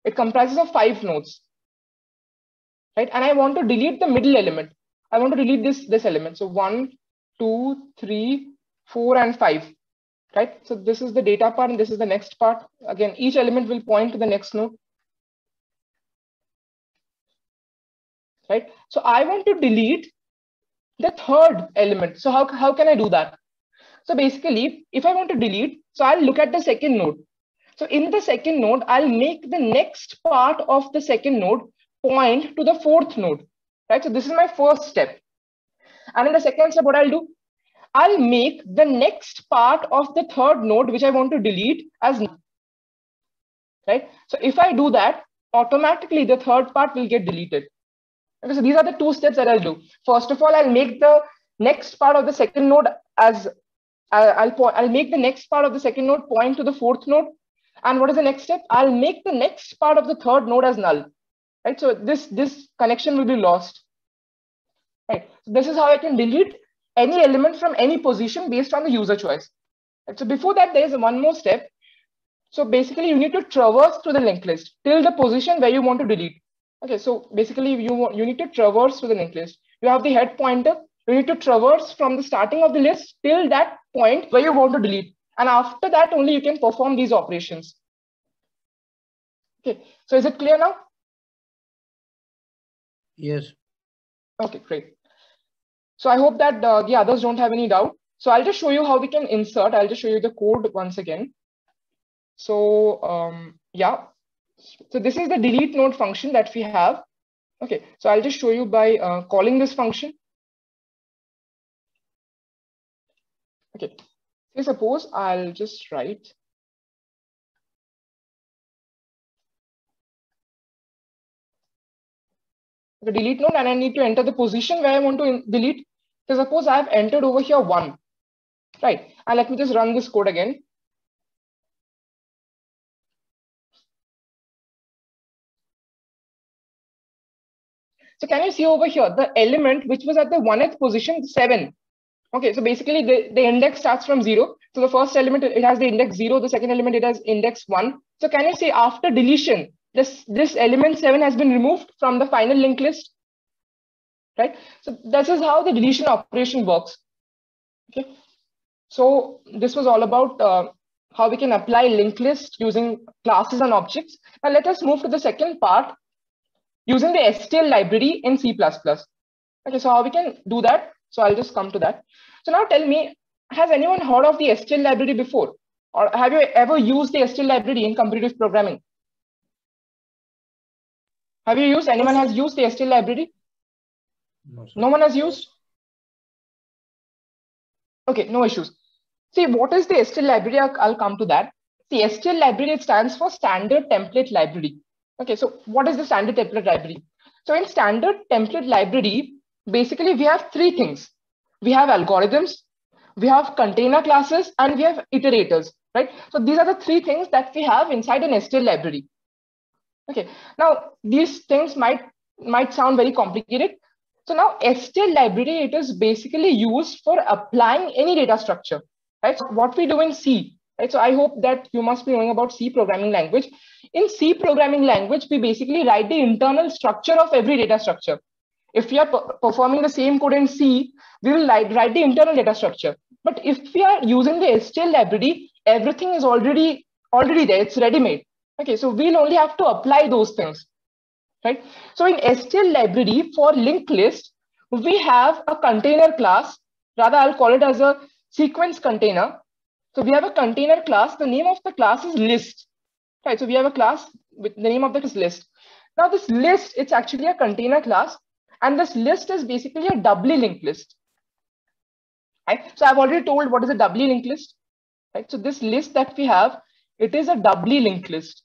it comprises of five nodes, right? And I want to delete the middle element. I want to delete this, this element. So one, two, three, four, and five, right? So this is the data part and this is the next part. Again, each element will point to the next node. Right? So I want to delete the third element. So how, how can I do that? So basically, if I want to delete, so I'll look at the second node. So in the second node, I'll make the next part of the second node point to the fourth node, right? So this is my first step. And in the second step, what I'll do, I'll make the next part of the third node, which I want to delete as right? So if I do that, automatically the third part will get deleted. Okay, so these are the two steps that I'll do. First of all, I'll make the next part of the second node as uh, I'll, I'll, I'll make the next part of the second node point to the fourth node. And what is the next step? I'll make the next part of the third node as null, right? So this, this connection will be lost, right? So this is how I can delete any element from any position based on the user choice. Right? So before that, there is one more step. So basically, you need to traverse through the linked list till the position where you want to delete. Okay, so basically, you you need to traverse through the linked list. You have the head pointer. You need to traverse from the starting of the list till that point where you want to delete. And after that, only you can perform these operations. Okay, so is it clear now? Yes. Okay, great. So I hope that uh, the others don't have any doubt. So I'll just show you how we can insert. I'll just show you the code once again. So um, yeah, so this is the delete node function that we have. Okay, so I'll just show you by uh, calling this function. Okay, say suppose I'll just write the delete node and I need to enter the position where I want to delete. So suppose I have entered over here one, right? And let me just run this code again. So can you see over here, the element which was at the 1th position, 7. Okay, so basically the, the index starts from 0. So the first element, it has the index 0. The second element, it has index 1. So can you say after deletion, this, this element 7 has been removed from the final linked list? Right? So this is how the deletion operation works. Okay. So this was all about uh, how we can apply linked list using classes and objects. Now let us move to the second part, using the STL library in C++. Okay, so how we can do that? So I'll just come to that. So now tell me, has anyone heard of the STL library before? Or have you ever used the STL library in competitive programming? Have you used? Anyone has used the STL library? No. No one has used? Okay, no issues. See, what is the STL library? I'll, come to that. The STL library, it stands for Standard Template Library. Okay, so what is the Standard Template Library? So in Standard Template Library, basically we have three things. We have algorithms, we have container classes, and we have iterators, right? So these are the three things that we have inside an STL library. Okay, now these things might, might sound very complicated. So now STL library, it is basically used for applying any data structure, right? So what we do in C, right? So I hope that you must be knowing about C programming language. In C programming language, we basically write the internal structure of every data structure. If we are performing the same code in C, we will write, the internal data structure. But if we are using the STL library, everything is already already there. It's ready-made. Okay, so we'll only have to apply those things, right? So in STL library for linked list, we have a container class. Rather, I'll call it as a sequence container. So we have a container class. The name of the class is list, right? So we have a class with the name of that is list. Now this list, it's actually a container class. And this list is basically a doubly linked list. Right? So I've already told what is a doubly linked list. Right? So this list that we have, it is a doubly linked list.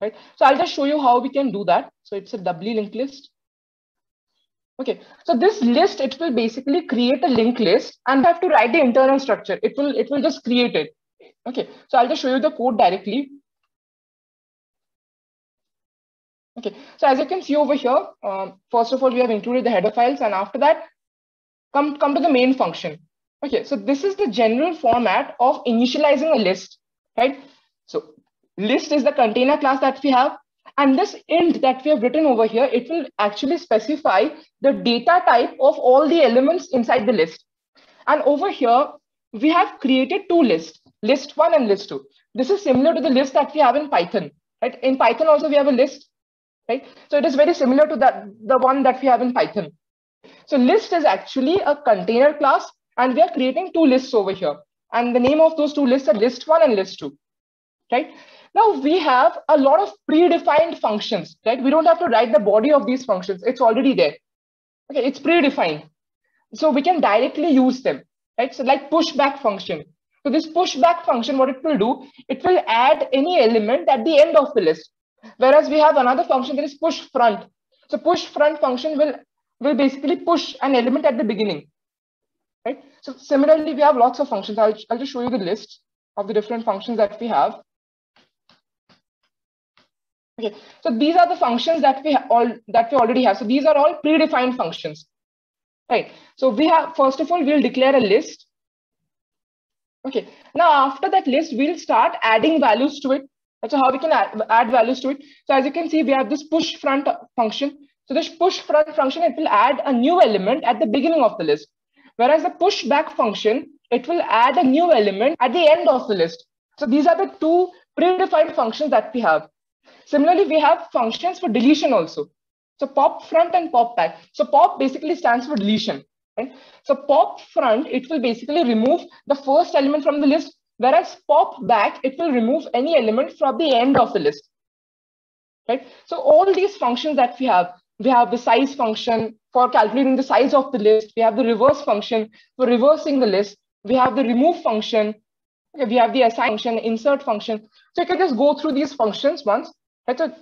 Right? So I'll just show you how we can do that. So it's a doubly linked list. Okay, so this list, it will basically create a linked list and have to write the internal structure. It will, it will just create it. Okay, so I'll just show you the code directly. Okay, so as you can see over here, um, first of all, we have included the header files and after that, come, come to the main function. Okay, so this is the general format of initializing a list, right? So list is the container class that we have. And this int that we have written over here, it will actually specify the data type of all the elements inside the list. And over here, we have created two lists, list one and list two. This is similar to the list that we have in Python, right? In Python also we have a list, right? So it is very similar to that, the one that we have in Python. So list is actually a container class and we are creating two lists over here. And the name of those two lists are list one and list two, right? Now we have a lot of predefined functions, right? We don't have to write the body of these functions. It's already there. Okay, it's predefined. So we can directly use them, right? So like pushback function. So this pushback function, what it will do, it will add any element at the end of the list. Whereas we have another function that is push front. So push front function will, will basically push an element at the beginning, right? So similarly, we have lots of functions. I'll, I'll just show you the list of the different functions that we have. Okay, so these are the functions that we all that we already have. So these are all predefined functions, right? So we have first of all we'll declare a list. Okay, now after that list we'll start adding values to it. That's how we can add, add values to it. So as you can see, we have this push front function. So this push front function it will add a new element at the beginning of the list, whereas the push back function it will add a new element at the end of the list. So these are the two predefined functions that we have. Similarly, we have functions for deletion also. So pop front and pop back. So pop basically stands for deletion. Right? So pop front, it will basically remove the first element from the list, whereas pop back, it will remove any element from the end of the list. Right? So all these functions that we have, we have the size function for calculating the size of the list. We have the reverse function for reversing the list. We have the remove function. We have the assign function, insert function. So you can just go through these functions once Right? So,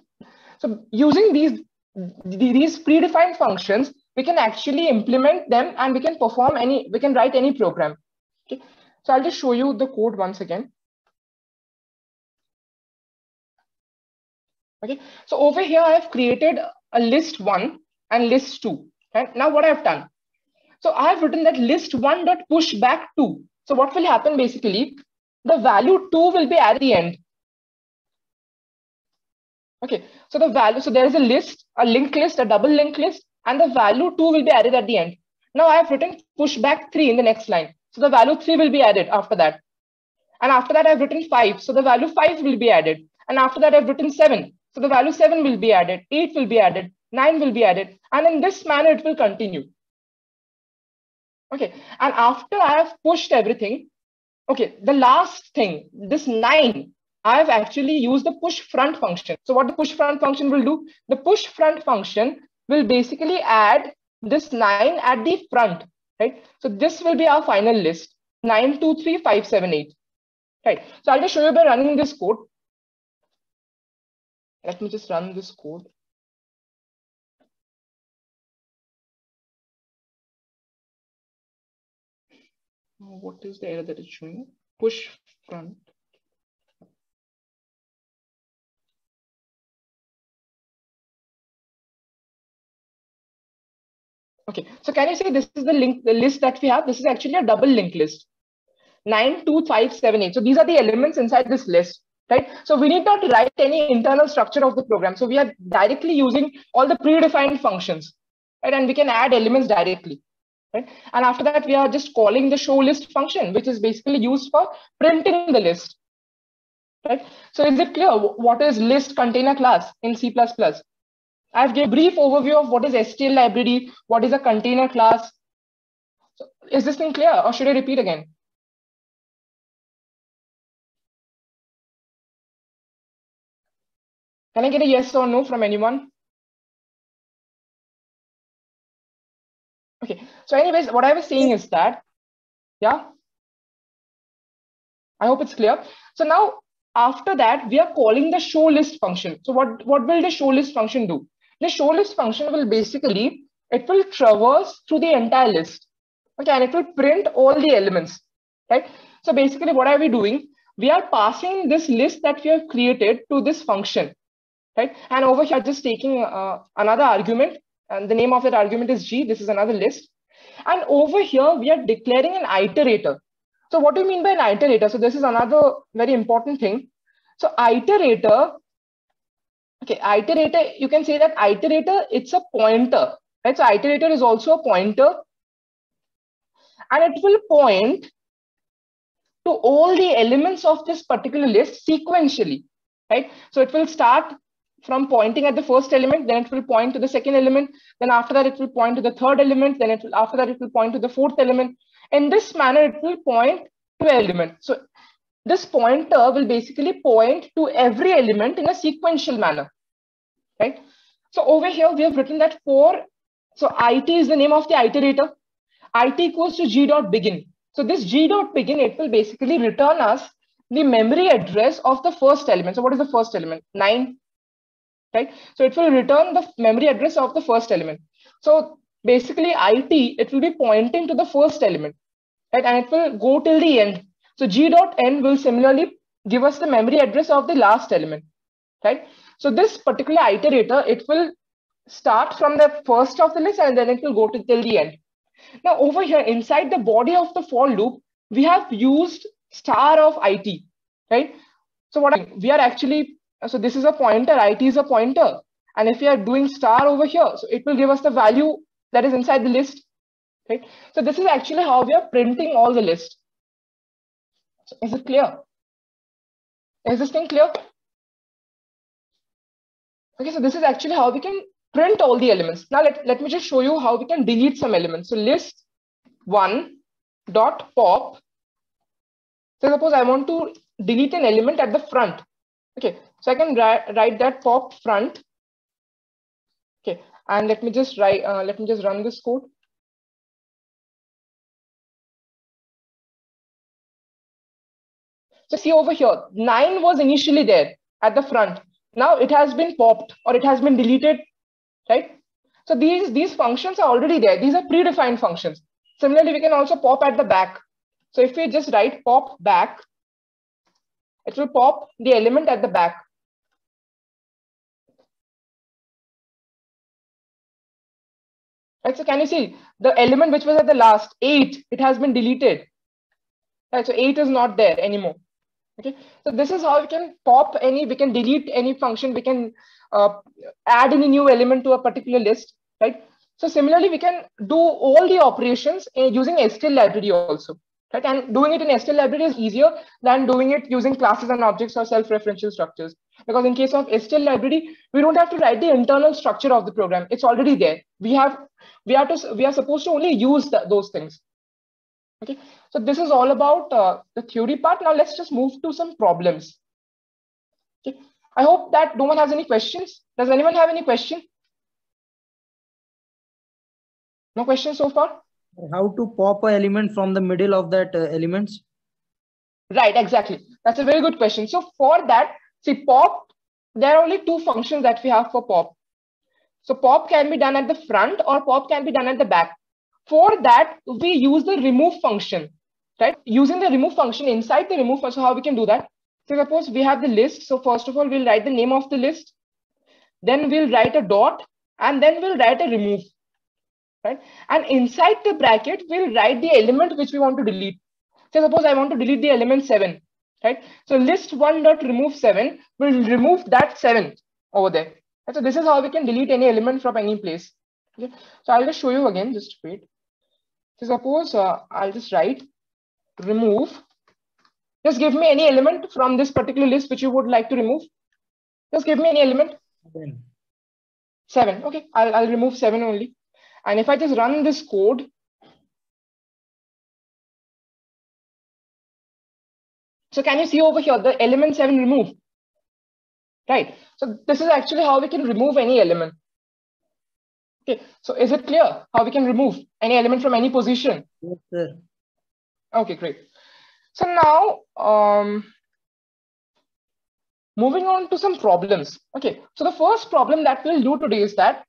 so using these, these predefined functions, we can actually implement them and we can perform any, we can write any program. Okay. So I'll just show you the code once again. Okay. So over here, I have created a list one and list two. And now what I've done. So I've written that list one dot push back two. So what will happen basically, the value two will be at the end. Okay, so the value, so there is a list, a linked list, a double linked list, and the value 2 will be added at the end. Now I have written push back 3 in the next line. So the value 3 will be added after that. And after that, I've written 5. So the value 5 will be added. And after that, I've written 7. So the value 7 will be added. 8 will be added. 9 will be added. And in this manner, it will continue. Okay. And after I have pushed everything, okay, the last thing, this 9, I've actually used the push front function. So what the push front function will do, the push front function will basically add this nine at the front, right? So this will be our final list, nine, two, three, five, seven, eight, right? So I'll just show you by running this code. Let me just run this code. What is the error that is showing? Push front. Okay, so can you say this is the link, the list that we have? This is actually a double linked list. 9, 2, 5, 7, 8. So these are the elements inside this list, right? So we need not write any internal structure of the program. So we are directly using all the predefined functions, right? And we can add elements directly, right? And after that, we are just calling the show list function, which is basically used for printing the list, right? So is it clear what is list container class in C++? I've given a brief overview of what is STL library, what is a container class. So is this thing clear or should I repeat again? Can I get a yes or no from anyone? Okay, so anyways, what I was saying is that, yeah, I hope it's clear. So now after that, we are calling the show list function. So what, what will the show list function do? The show list function will basically, it will traverse through the entire list. Okay, and it will print all the elements, right? So basically what are we doing? We are passing this list that we have created to this function, right? And over here, just taking uh, another argument, and the name of that argument is G. This is another list. And over here, we are declaring an iterator. So what do you mean by an iterator? So this is another very important thing. So iterator Okay, iterator, you can say that iterator, it's a pointer, right? So iterator is also a pointer and it will point to all the elements of this particular list sequentially, right? So it will start from pointing at the first element, then it will point to the second element, then after that it will point to the third element, then it will, after that it will point to the fourth element. In this manner, it will point to element. So this pointer will basically point to every element in a sequential manner right? So over here, we have written that for, so it is the name of the iterator. it equals to g dot begin. So this g dot begin, it will basically return us the memory address of the first element. So what is the first element? Nine, right? So it will return the memory address of the first element. So basically it, it will be pointing to the first element, right? And it will go till the end. So g dot end will similarly give us the memory address of the last element, right? So this particular iterator, it will start from the first of the list and then it will go to till the end. Now over here inside the body of the for loop, we have used star of it, right? So what we are actually, so this is a pointer, it is a pointer. And if we are doing star over here, so it will give us the value that is inside the list, right? So this is actually how we are printing all the list. So is it clear? Is this thing clear? Okay, so this is actually how we can print all the elements. Now let, let me just show you how we can delete some elements. So list one dot pop. So suppose I want to delete an element at the front. Okay, so I can write that pop front. Okay, and let me just write, uh, let me just run this code. So see over here, nine was initially there at the front. Now it has been popped or it has been deleted, right? So these, these functions are already there. These are predefined functions. Similarly, we can also pop at the back. So if we just write pop back, it will pop the element at the back. Right, so can you see the element which was at the last, 8, it has been deleted. Right, so 8 is not there anymore. Okay, so this is how we can pop any, we can delete any function, we can uh, add any new element to a particular list, right? So similarly, we can do all the operations uh, using STL library also, right? And doing it in STL library is easier than doing it using classes and objects or self-referential structures. Because in case of STL library, we don't have to write the internal structure of the program. It's already there. We have, we have to, we are supposed to only use the, those things. Okay, so this is all about uh, the theory part. Now let's just move to some problems. Okay. I hope that no one has any questions. Does anyone have any question? No questions so far? How to pop a element from the middle of that uh, elements? Right, exactly. That's a very good question. So for that, see pop, there are only two functions that we have for pop. So pop can be done at the front or pop can be done at the back. For that, we use the remove function, right? Using the remove function inside the remove function, how we can do that? So suppose we have the list. So first of all, we'll write the name of the list. Then we'll write a dot and then we'll write a remove, right? And inside the bracket, we'll write the element which we want to delete. So suppose I want to delete the element seven, right? So list one dot remove seven will remove that seven over there. So this is how we can delete any element from any place. Okay. So I'll just show you again, just wait. So suppose uh, I'll just write remove. Just give me any element from this particular list which you would like to remove. Just give me any element. Seven. Seven. Okay, I'll, I'll remove seven only. And if I just run this code, so can you see over here the element seven remove? Right. So this is actually how we can remove any element. Okay, so is it clear how we can remove any element from any position? Yes, sir. Okay, great. So now, um, moving on to some problems. Okay, so the first problem that we'll do today is that,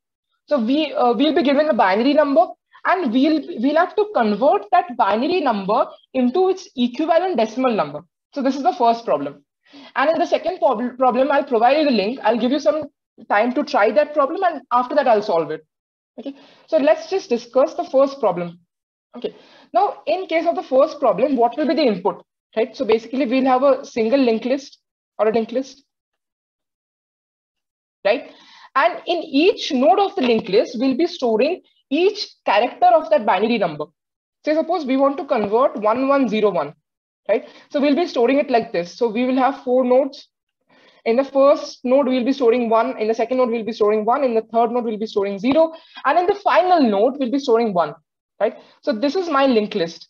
so we uh, we'll be given a binary number and we'll we'll have to convert that binary number into its equivalent decimal number. So this is the first problem. And in the second prob problem, I'll provide you the link. I'll give you some time to try that problem and after that I'll solve it. Okay, so let's just discuss the first problem. Okay, now in case of the first problem, what will be the input, right? So basically we'll have a single linked list or a linked list, right? And in each node of the linked list, we'll be storing each character of that binary number. Say suppose we want to convert 1101, right? So we'll be storing it like this. So we will have four nodes in the first node, we'll be storing one. In the second node, we'll be storing one. In the third node, we'll be storing zero. And in the final node, we'll be storing one, right? So this is my linked list.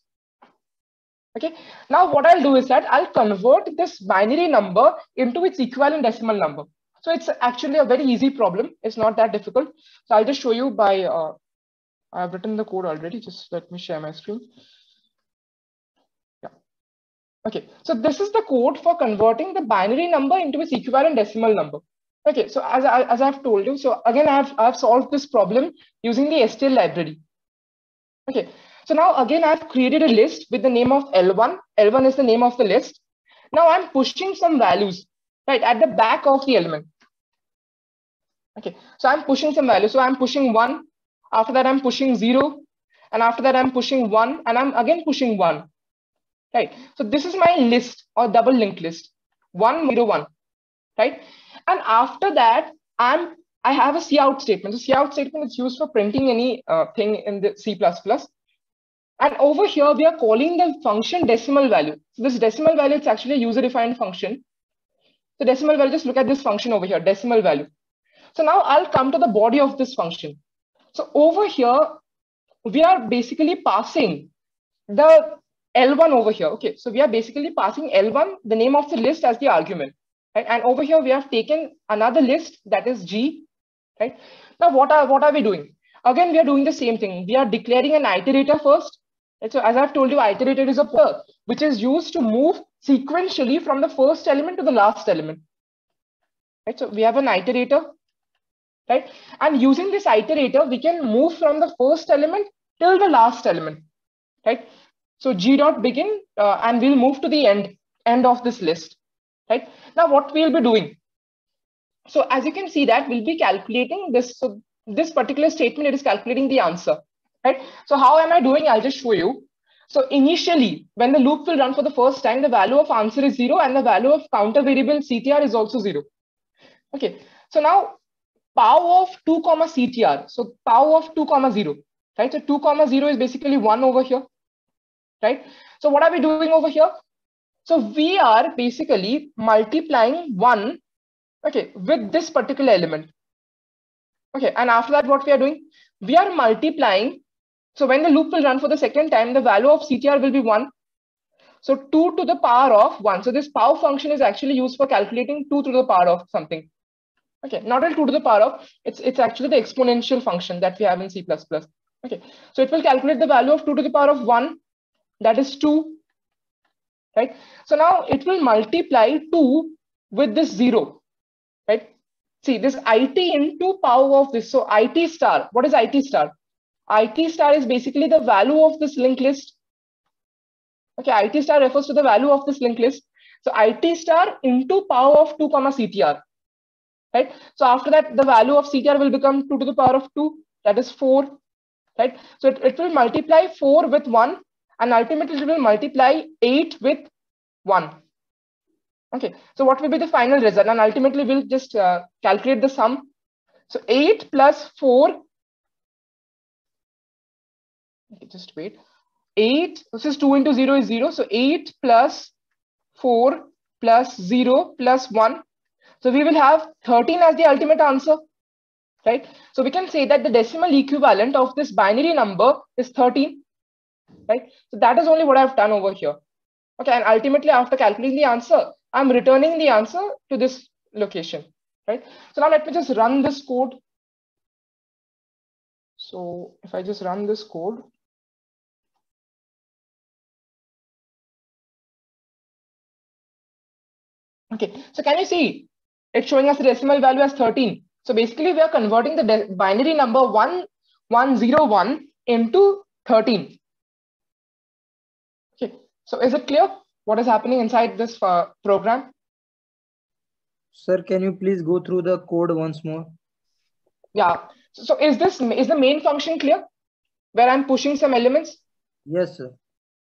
Okay. Now what I'll do is that I'll convert this binary number into its equivalent decimal number. So it's actually a very easy problem. It's not that difficult. So I'll just show you by, uh, I've written the code already. Just let me share my screen. Okay, so this is the code for converting the binary number into its equivalent decimal number. Okay, so as, I, as I've told you, so again, I've, I've solved this problem using the STL library. Okay, so now again, I've created a list with the name of L1. L1 is the name of the list. Now I'm pushing some values, right, at the back of the element. Okay, so I'm pushing some values. So I'm pushing one. After that, I'm pushing zero. And after that, I'm pushing one. And I'm again pushing one right? So this is my list or double linked list, one zero one, right? And after that, I'm I have a cout statement. The cout statement is used for printing any uh, thing in the C++. And over here, we are calling the function decimal value. So this decimal value, it's actually a user-defined function. So decimal value, just look at this function over here, decimal value. So now I'll come to the body of this function. So over here, we are basically passing the L1 over here. Okay, so we are basically passing L1, the name of the list as the argument. Right? And over here, we have taken another list that is G. Right? Now, what are, what are we doing? Again, we are doing the same thing. We are declaring an iterator first. Right? So as I've told you, iterator is a per which is used to move sequentially from the first element to the last element. Right? So we have an iterator. Right? And using this iterator, we can move from the first element till the last element. Right? So G dot begin uh, and we'll move to the end, end of this list, right? Now what we'll be doing. So as you can see that we'll be calculating this, so this particular statement, it is calculating the answer, right? So how am I doing? I'll just show you. So initially, when the loop will run for the first time, the value of answer is zero and the value of counter variable CTR is also zero. Okay, so now pow of 2 comma CTR. So pow of 2 comma 0, right? So 2 comma 0 is basically 1 over here right? So what are we doing over here? So we are basically multiplying one, okay, with this particular element. Okay, and after that, what we are doing? We are multiplying. So when the loop will run for the second time, the value of CTR will be one. So 2 to the power of 1. So this power function is actually used for calculating 2 to the power of something. Okay, not all 2 to the power of, it's, it's actually the exponential function that we have in C++. Okay, so it will calculate the value of 2 to the power of 1, that is 2, right? So now it will multiply 2 with this 0, right? See, this IT into power of this. So IT star, what is IT star? IT star is basically the value of this linked list. Okay, IT star refers to the value of this linked list. So IT star into power of 2 comma CTR, right? So after that, the value of CTR will become 2 to the power of 2, that is 4, right? So it, it will multiply 4 with 1 and ultimately we will multiply 8 with 1. Okay, so what will be the final result? And ultimately we'll just uh, calculate the sum. So 8 plus 4, okay, just wait. 8, this is 2 into 0 is 0. So 8 plus 4 plus 0 plus 1. So we will have 13 as the ultimate answer, right? So we can say that the decimal equivalent of this binary number is 13 right? So that is only what I've done over here. Okay, and ultimately after calculating the answer, I'm returning the answer to this location, right? So now let me just run this code. So if I just run this code, Okay, so can you see it's showing us the decimal value as 13. So basically we are converting the binary number 1101 into 13. So is it clear what is happening inside this uh, program? Sir, can you please go through the code once more? Yeah. So, is this is the main function clear? Where I'm pushing some elements? Yes, sir.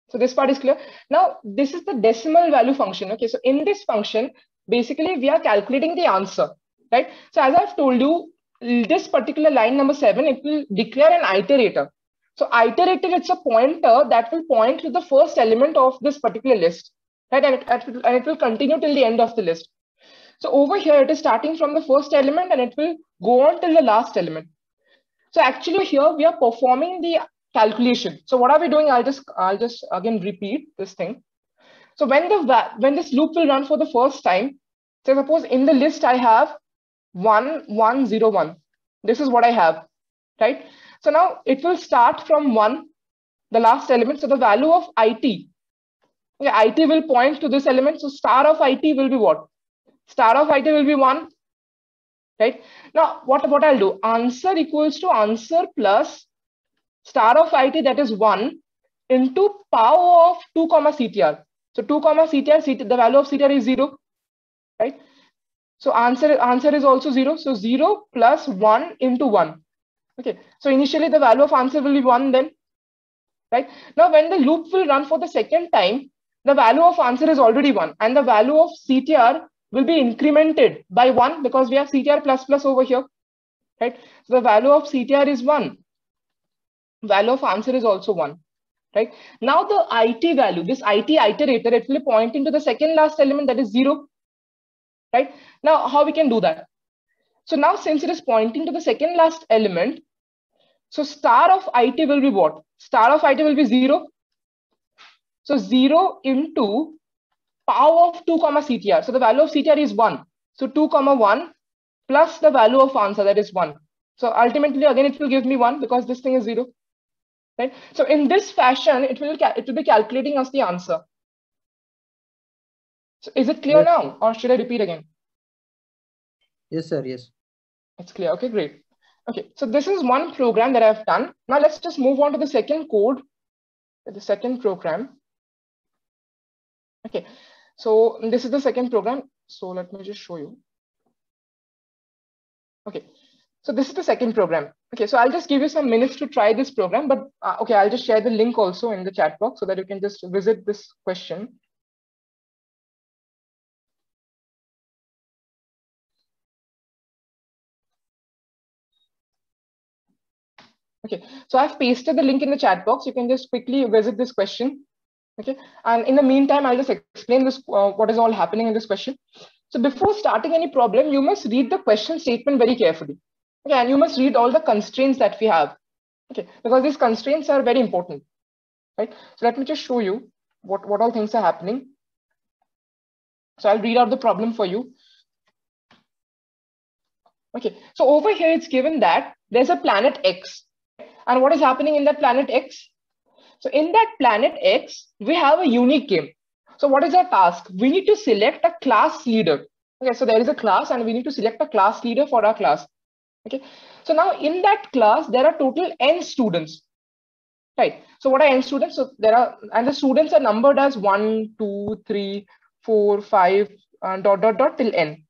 So this part is clear. Now, this is the decimal value function. Okay. So in this function, basically we are calculating the answer, right? So as I've told you, this particular line number seven, it will declare an iterator. So iterator, it's a pointer that will point to the first element of this particular list, right? And it, and it will continue till the end of the list. So over here, it is starting from the first element and it will go on till the last element. So actually here we are performing the calculation. So what are we doing? I'll just, I'll just again repeat this thing. So when the when this loop will run for the first time, so suppose in the list I have one, one, zero, one. This is what I have, right? So now it will start from one, the last element. So the value of IT, okay, IT will point to this element. So star of IT will be what? Star of IT will be one, right? Now what, what I'll do, answer equals to answer plus star of IT that is one into power of 2 comma CTR. So 2 comma CTR, CTR, the value of CTR is 0, right? So answer, answer is also 0. So 0 plus 1 into 1. Okay, so initially the value of answer will be one then, right? Now when the loop will run for the second time, the value of answer is already one and the value of CTR will be incremented by one because we have CTR plus plus over here, right? So the value of CTR is one. Value of answer is also one, right? Now the IT value, this IT iterator, it will point into the second last element that is zero, right? Now how we can do that? So now since it is pointing to the second last element, so star of IT will be what? Star of IT will be 0. So 0 into power of 2 comma CTR. So the value of CTR is 1. So 2 comma 1 plus the value of answer that is 1. So ultimately again it will give me 1 because this thing is 0. Right? So in this fashion it will it will be calculating us the answer. So is it clear yes. now or should I repeat again? Yes sir, yes. It's clear. Okay, great. Okay, so this is one program that I've done. Now let's just move on to the second code, the second program. Okay, so this is the second program. So let me just show you. Okay, so this is the second program. Okay, so I'll just give you some minutes to try this program, but uh, okay, I'll just share the link also in the chat box so that you can just visit this question. Okay, so I've pasted the link in the chat box. You can just quickly visit this question. Okay, and in the meantime, I'll just explain this uh, what is all happening in this question. So before starting any problem, you must read the question statement very carefully. Okay, and you must read all the constraints that we have. Okay, because these constraints are very important. Right. So let me just show you what, what all things are happening. So I'll read out the problem for you. Okay, so over here it's given that there's a planet X. And what is happening in that planet X? So in that planet X, we have a unique game. So what is our task? We need to select a class leader. Okay, so there is a class and we need to select a class leader for our class. Okay, so now in that class, there are total n students. Right. So what are n students? So there are, and the students are numbered as one, two, three, four, five, and dot, dot, dot till n.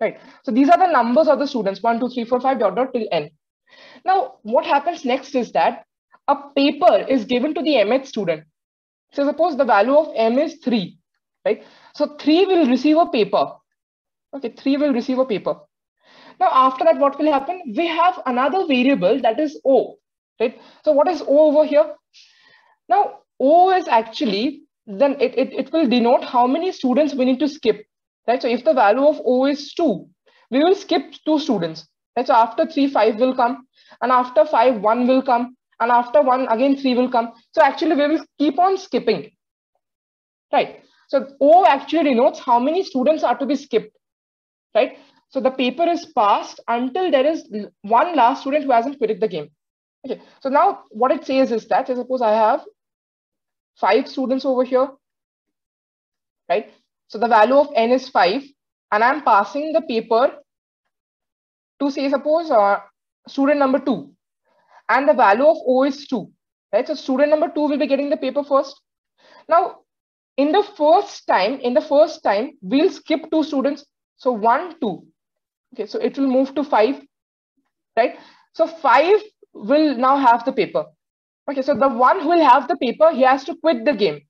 Right. So these are the numbers of the students, one, two, three, four, five, dot, dot till n. Now, what happens next is that a paper is given to the mth student. So suppose the value of m is 3, right? So 3 will receive a paper. Okay, 3 will receive a paper. Now, after that, what will happen? We have another variable that is O, right? So what is O over here? Now, O is actually, then it, it, it will denote how many students we need to skip, right? So if the value of O is 2, we will skip two students, right? So after 3, 5 will come, and after 5, 1 will come, and after 1, again 3 will come. So actually, we will keep on skipping, right? So O actually denotes how many students are to be skipped, right? So the paper is passed until there is one last student who hasn't quitted the game. Okay, so now what it says is that, suppose I have five students over here, right? So the value of n is five, and I'm passing the paper to say, suppose uh, student number two, and the value of O is two, right? So student number two will be getting the paper first. Now, in the first time, in the first time, we'll skip two students. So one, two. Okay, so it will move to five, right? So five will now have the paper. Okay, so the one who will have the paper, he has to quit the game.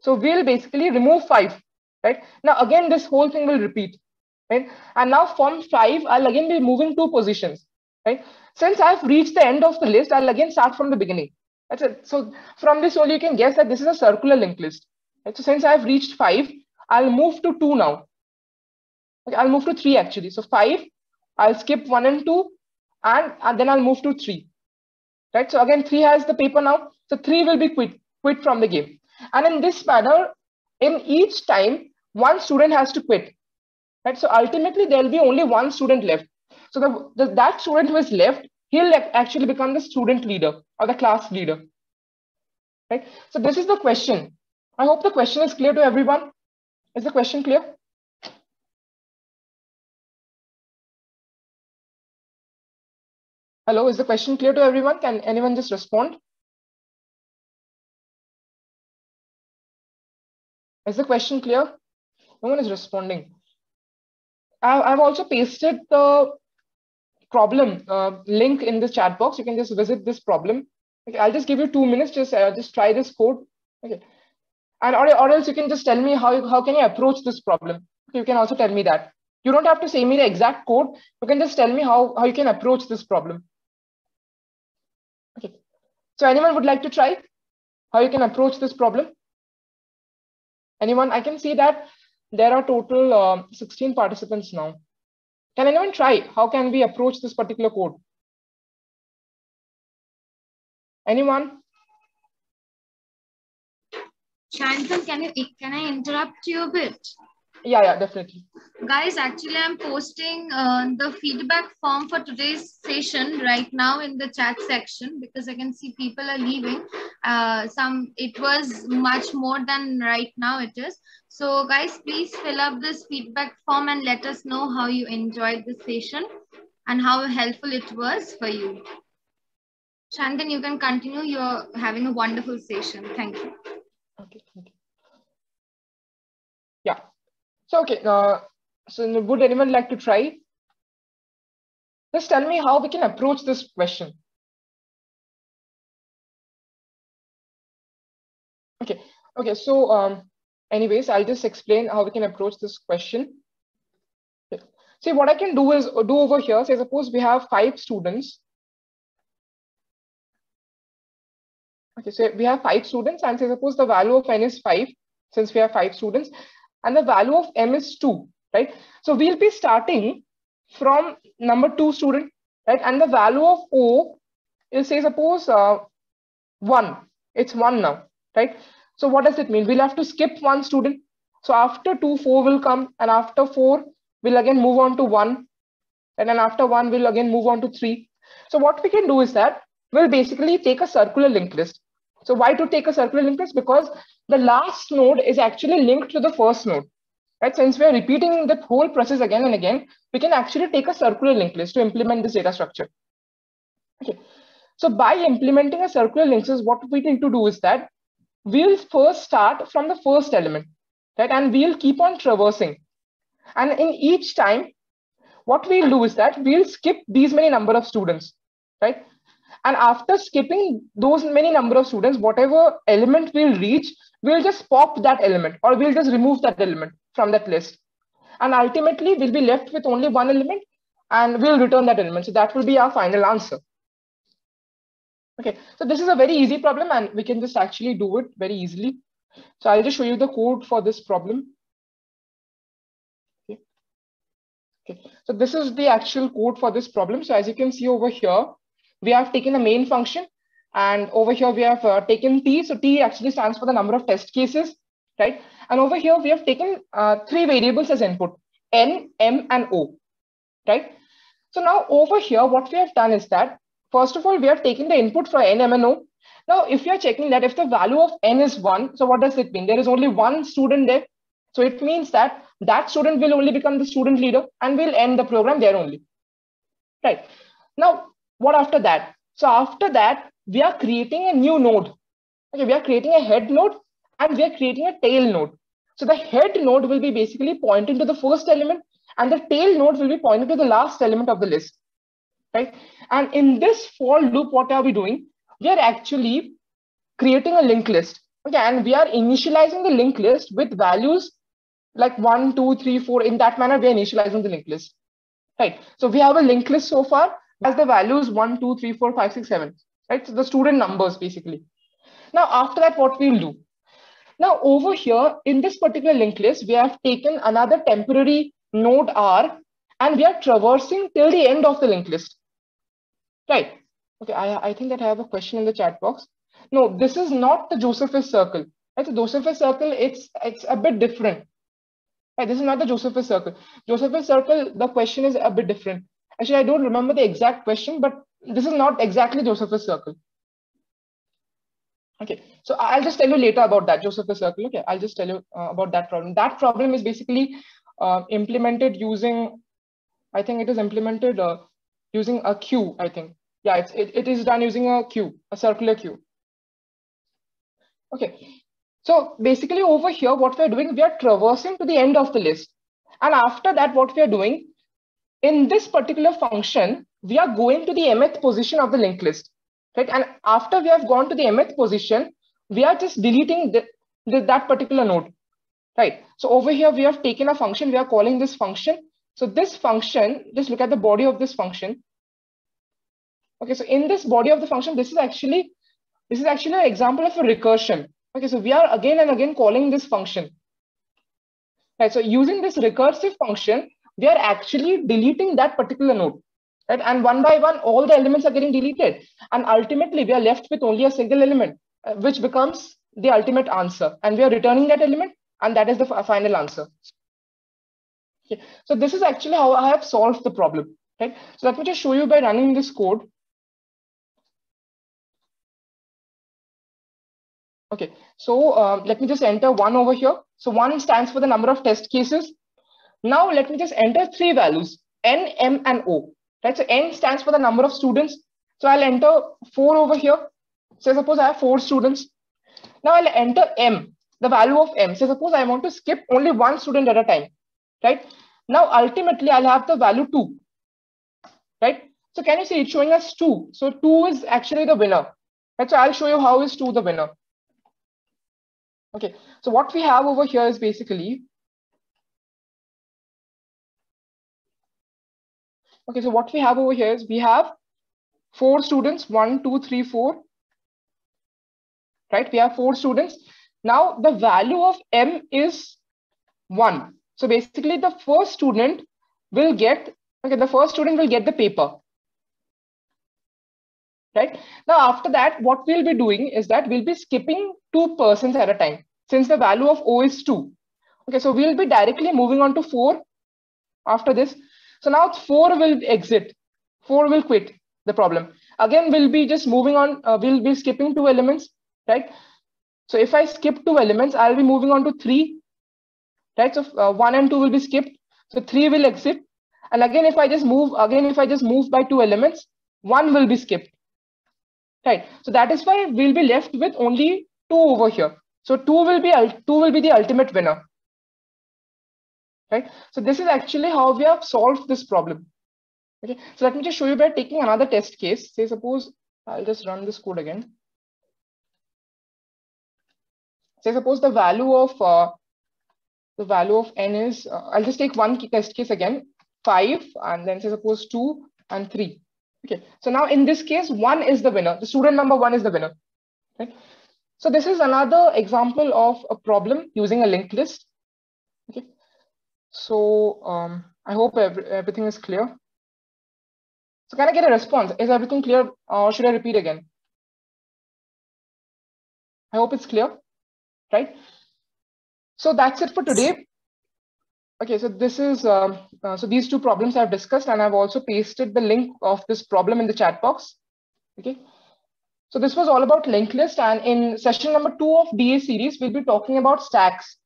So we'll basically remove five, right? Now again, this whole thing will repeat, right? And now from five, I'll again be moving two positions, right? Since I've reached the end of the list, I'll again start from the beginning. That's it. So from this only you can guess that this is a circular linked list. Right? So since I've reached five, I'll move to two now. Okay, I'll move to three actually. So five, I'll skip one and two, and, and then I'll move to three. Right. So again, three has the paper now. So three will be quit, quit from the game. And in this manner, in each time, one student has to quit. Right. So ultimately, there'll be only one student left. So the, the that student who is left, he'll actually become the student leader or the class leader. Right. So this is the question. I hope the question is clear to everyone. Is the question clear? Hello, is the question clear to everyone? Can anyone just respond? Is the question clear? No one is responding. I've also pasted the problem uh, link in the chat box. You can just visit this problem. Okay, I'll just give you two minutes. Just uh, just try this code. Okay, and or, or else you can just tell me how how can you approach this problem. You can also tell me that. You don't have to say me the exact code. You can just tell me how how you can approach this problem. Okay, so anyone would like to try how you can approach this problem? Anyone? I can see that there are total uh, 16 participants now. Can anyone try? How can we approach this particular code? Anyone? Sayantan, can you can I interrupt you a bit? Yeah, yeah, definitely. Guys, actually, I'm posting uh, the feedback form for today's session right now in the chat section because I can see people are leaving. Uh, some it was much more than right now it is. So, guys, please fill up this feedback form and let us know how you enjoyed the session and how helpful it was for you. Sayantan, you can continue. You're having a wonderful session. Thank you. Okay, thank you. Yeah. So, okay. Uh, so, would anyone like to try? Just tell me how we can approach this question. Okay. Okay. So, um, anyways, I'll just explain how we can approach this question. Okay. See, what I can do is do over here. Say, suppose we have five students. Okay, so we have five students, and say suppose the value of n is five, since we have five students, and the value of m is two, right? So we'll be starting from number two student, right? And the value of O is say suppose uh, one, it's one now, right? So what does it mean? We'll have to skip one student. So after two, four will come, and after four, we'll again move on to one, and then after one, we'll again move on to three. So what we can do is that we'll basically take a circular linked list. So why to take a circular linked list? Because the last node is actually linked to the first node. Right? Since we're repeating the whole process again and again, we can actually take a circular linked list to implement this data structure. Okay. So by implementing a circular linked list, what we need to do is that we'll first start from the first element, right? And we'll keep on traversing. And in each time, what we'll do is that we'll skip these many number of students, right? And after skipping those many number of students, whatever element we'll reach, we'll just pop that element or we'll just remove that element from that list. And ultimately, we'll be left with only one element and we'll return that element. So that will be our final answer. Okay, so this is a very easy problem and we can just actually do it very easily. So I'll just show you the code for this problem. Okay. okay, so this is the actual code for this problem. So as you can see over here, we have taken a main function and over here we have uh, taken t. So t actually stands for the number of test cases, right? And over here we have taken uh, three variables as input, n, m, and o, right? So now over here, what we have done is that First of all, we have taken the input for n, m, and o. Now, if you are checking that if the value of n is 1, so what does it mean? There is only one student there. So it means that that student will only become the student leader and will end the program there only. Right. Now, what after that? So after that, we are creating a new node. Okay, we are creating a head node and we are creating a tail node. So the head node will be basically pointing to the first element and the tail node will be pointing to the last element of the list right? And in this for loop, what are we doing? We are actually creating a linked list. Okay, and we are initializing the linked list with values like one, two, three, four. In that manner, we are initializing the linked list. Right. So we have a linked list so far as the values one, two, three, four, five, six, seven. Right. So the student numbers basically. Now, after that, what we'll do? Now, over here in this particular linked list, we have taken another temporary node R and we are traversing till the end of the linked list. Right. Okay, I, I think that I have a question in the chat box. No, this is not the Josephus circle. Right? The Josephus circle, it's it's a bit different. Right? This is not the Josephus circle. Josephus circle, the question is a bit different. Actually, I don't remember the exact question, but this is not exactly Josephus circle. Okay, so I'll just tell you later about that Josephus circle. Okay, I'll just tell you uh, about that problem. That problem is basically uh, implemented using, I think it is implemented uh, using a queue, I think. Yeah, it's, it, it is done using a queue, a circular queue. Okay, so basically over here, what we're doing, we are traversing to the end of the list. And after that, what we are doing, in this particular function, we are going to the mth position of the linked list. Right? And after we have gone to the mth position, we are just deleting the, the, that particular node. Right. So over here, we have taken a function, we are calling this function so this function, just look at the body of this function. Okay, so in this body of the function, this is actually this is actually an example of a recursion. Okay, so we are again and again calling this function. Right, so using this recursive function, we are actually deleting that particular node. Right, and one by one, all the elements are getting deleted. And ultimately, we are left with only a single element, uh, which becomes the ultimate answer. And we are returning that element, and that is the final answer. Okay. So this is actually how I have solved the problem. Right? So let me just show you by running this code. Okay, so uh, let me just enter one over here. So one stands for the number of test cases. Now let me just enter three values, N, M, and O. Right? So N stands for the number of students. So I'll enter four over here. So suppose I have four students. Now I'll enter M, the value of M. So suppose I want to skip only one student at a time right? Now, ultimately, I'll have the value 2, right? So can you see it's showing us 2. So 2 is actually the winner. Right? So I'll show you how is 2 the winner. Okay, so what we have over here is basically, okay, so what we have over here is we have four students, one, two, three, four, right? We have four students. Now the value of M is one. So basically the first student will get, okay, the first student will get the paper. right? Now, after that, what we'll be doing is that we'll be skipping two persons at a time since the value of O is 2. Okay, so we'll be directly moving on to 4 after this. So now 4 will exit, 4 will quit the problem. Again, we'll be just moving on, uh, we'll be skipping two elements, right? So if I skip two elements, I'll be moving on to 3, right? So uh, 1 and 2 will be skipped. So 3 will exit. And again, if I just move, again, if I just move by two elements, 1 will be skipped right? So that is why we'll be left with only two over here. So two will be two will be the ultimate winner, right? So this is actually how we have solved this problem. Okay, so let me just show you by taking another test case. Say suppose I'll just run this code again. Say suppose the value of uh, the value of n is uh, I'll just take one test case again, five, and then say suppose two and three. Okay, so now in this case, one is the winner. The student number one is the winner. Right? So this is another example of a problem using a linked list. Okay, so um, I hope every, everything is clear. So can I get a response? Is everything clear or should I repeat again? I hope it's clear, right? So that's it for today. Okay, so this is, um, uh, so these two problems I've discussed and I've also pasted the link of this problem in the chat box. Okay, so this was all about linked list and in session number two of DS series, we'll be talking about stacks,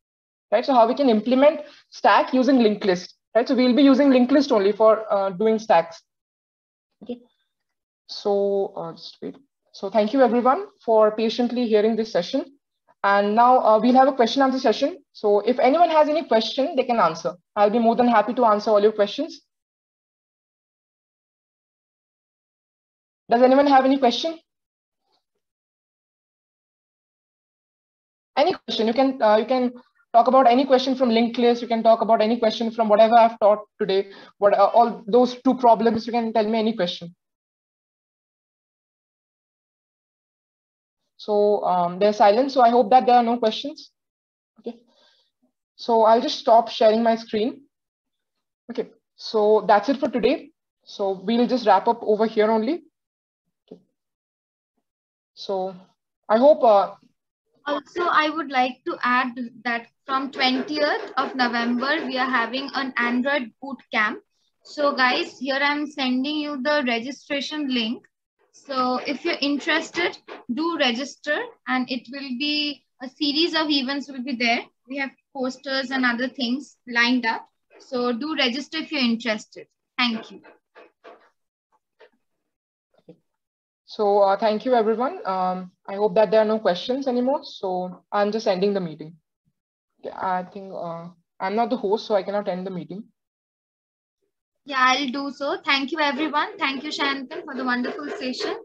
right? So how we can implement stack using linked list, right? So we'll be using linked list only for uh, doing stacks. Okay, so uh, just wait. So thank you everyone for patiently hearing this session. And now uh, we'll have a question answer session. So if anyone has any question, they can answer. I'll be more than happy to answer all your questions. Does anyone have any question? Any question, you can, uh, you can talk about any question from linked list. You can talk about any question from whatever I've taught today. What uh, all those two problems, you can tell me any question. So um, silent. So I hope that there are no questions. Okay. So I'll just stop sharing my screen. Okay. So that's it for today. So we'll just wrap up over here only. Okay. So I hope. Uh, also, I would like to add that from 20th of November, we are having an Android boot camp. So guys, here I'm sending you the registration link. So if you're interested, do register and it will be a series of events will be there. We have posters and other things lined up. So do register if you're interested. Thank you. So uh, thank you, everyone. Um, I hope that there are no questions anymore. So I'm just ending the meeting. I think uh, I'm not the host, so I cannot end the meeting. Yeah, I'll do so. Thank you, everyone. Thank you, Sayantan, for the wonderful session.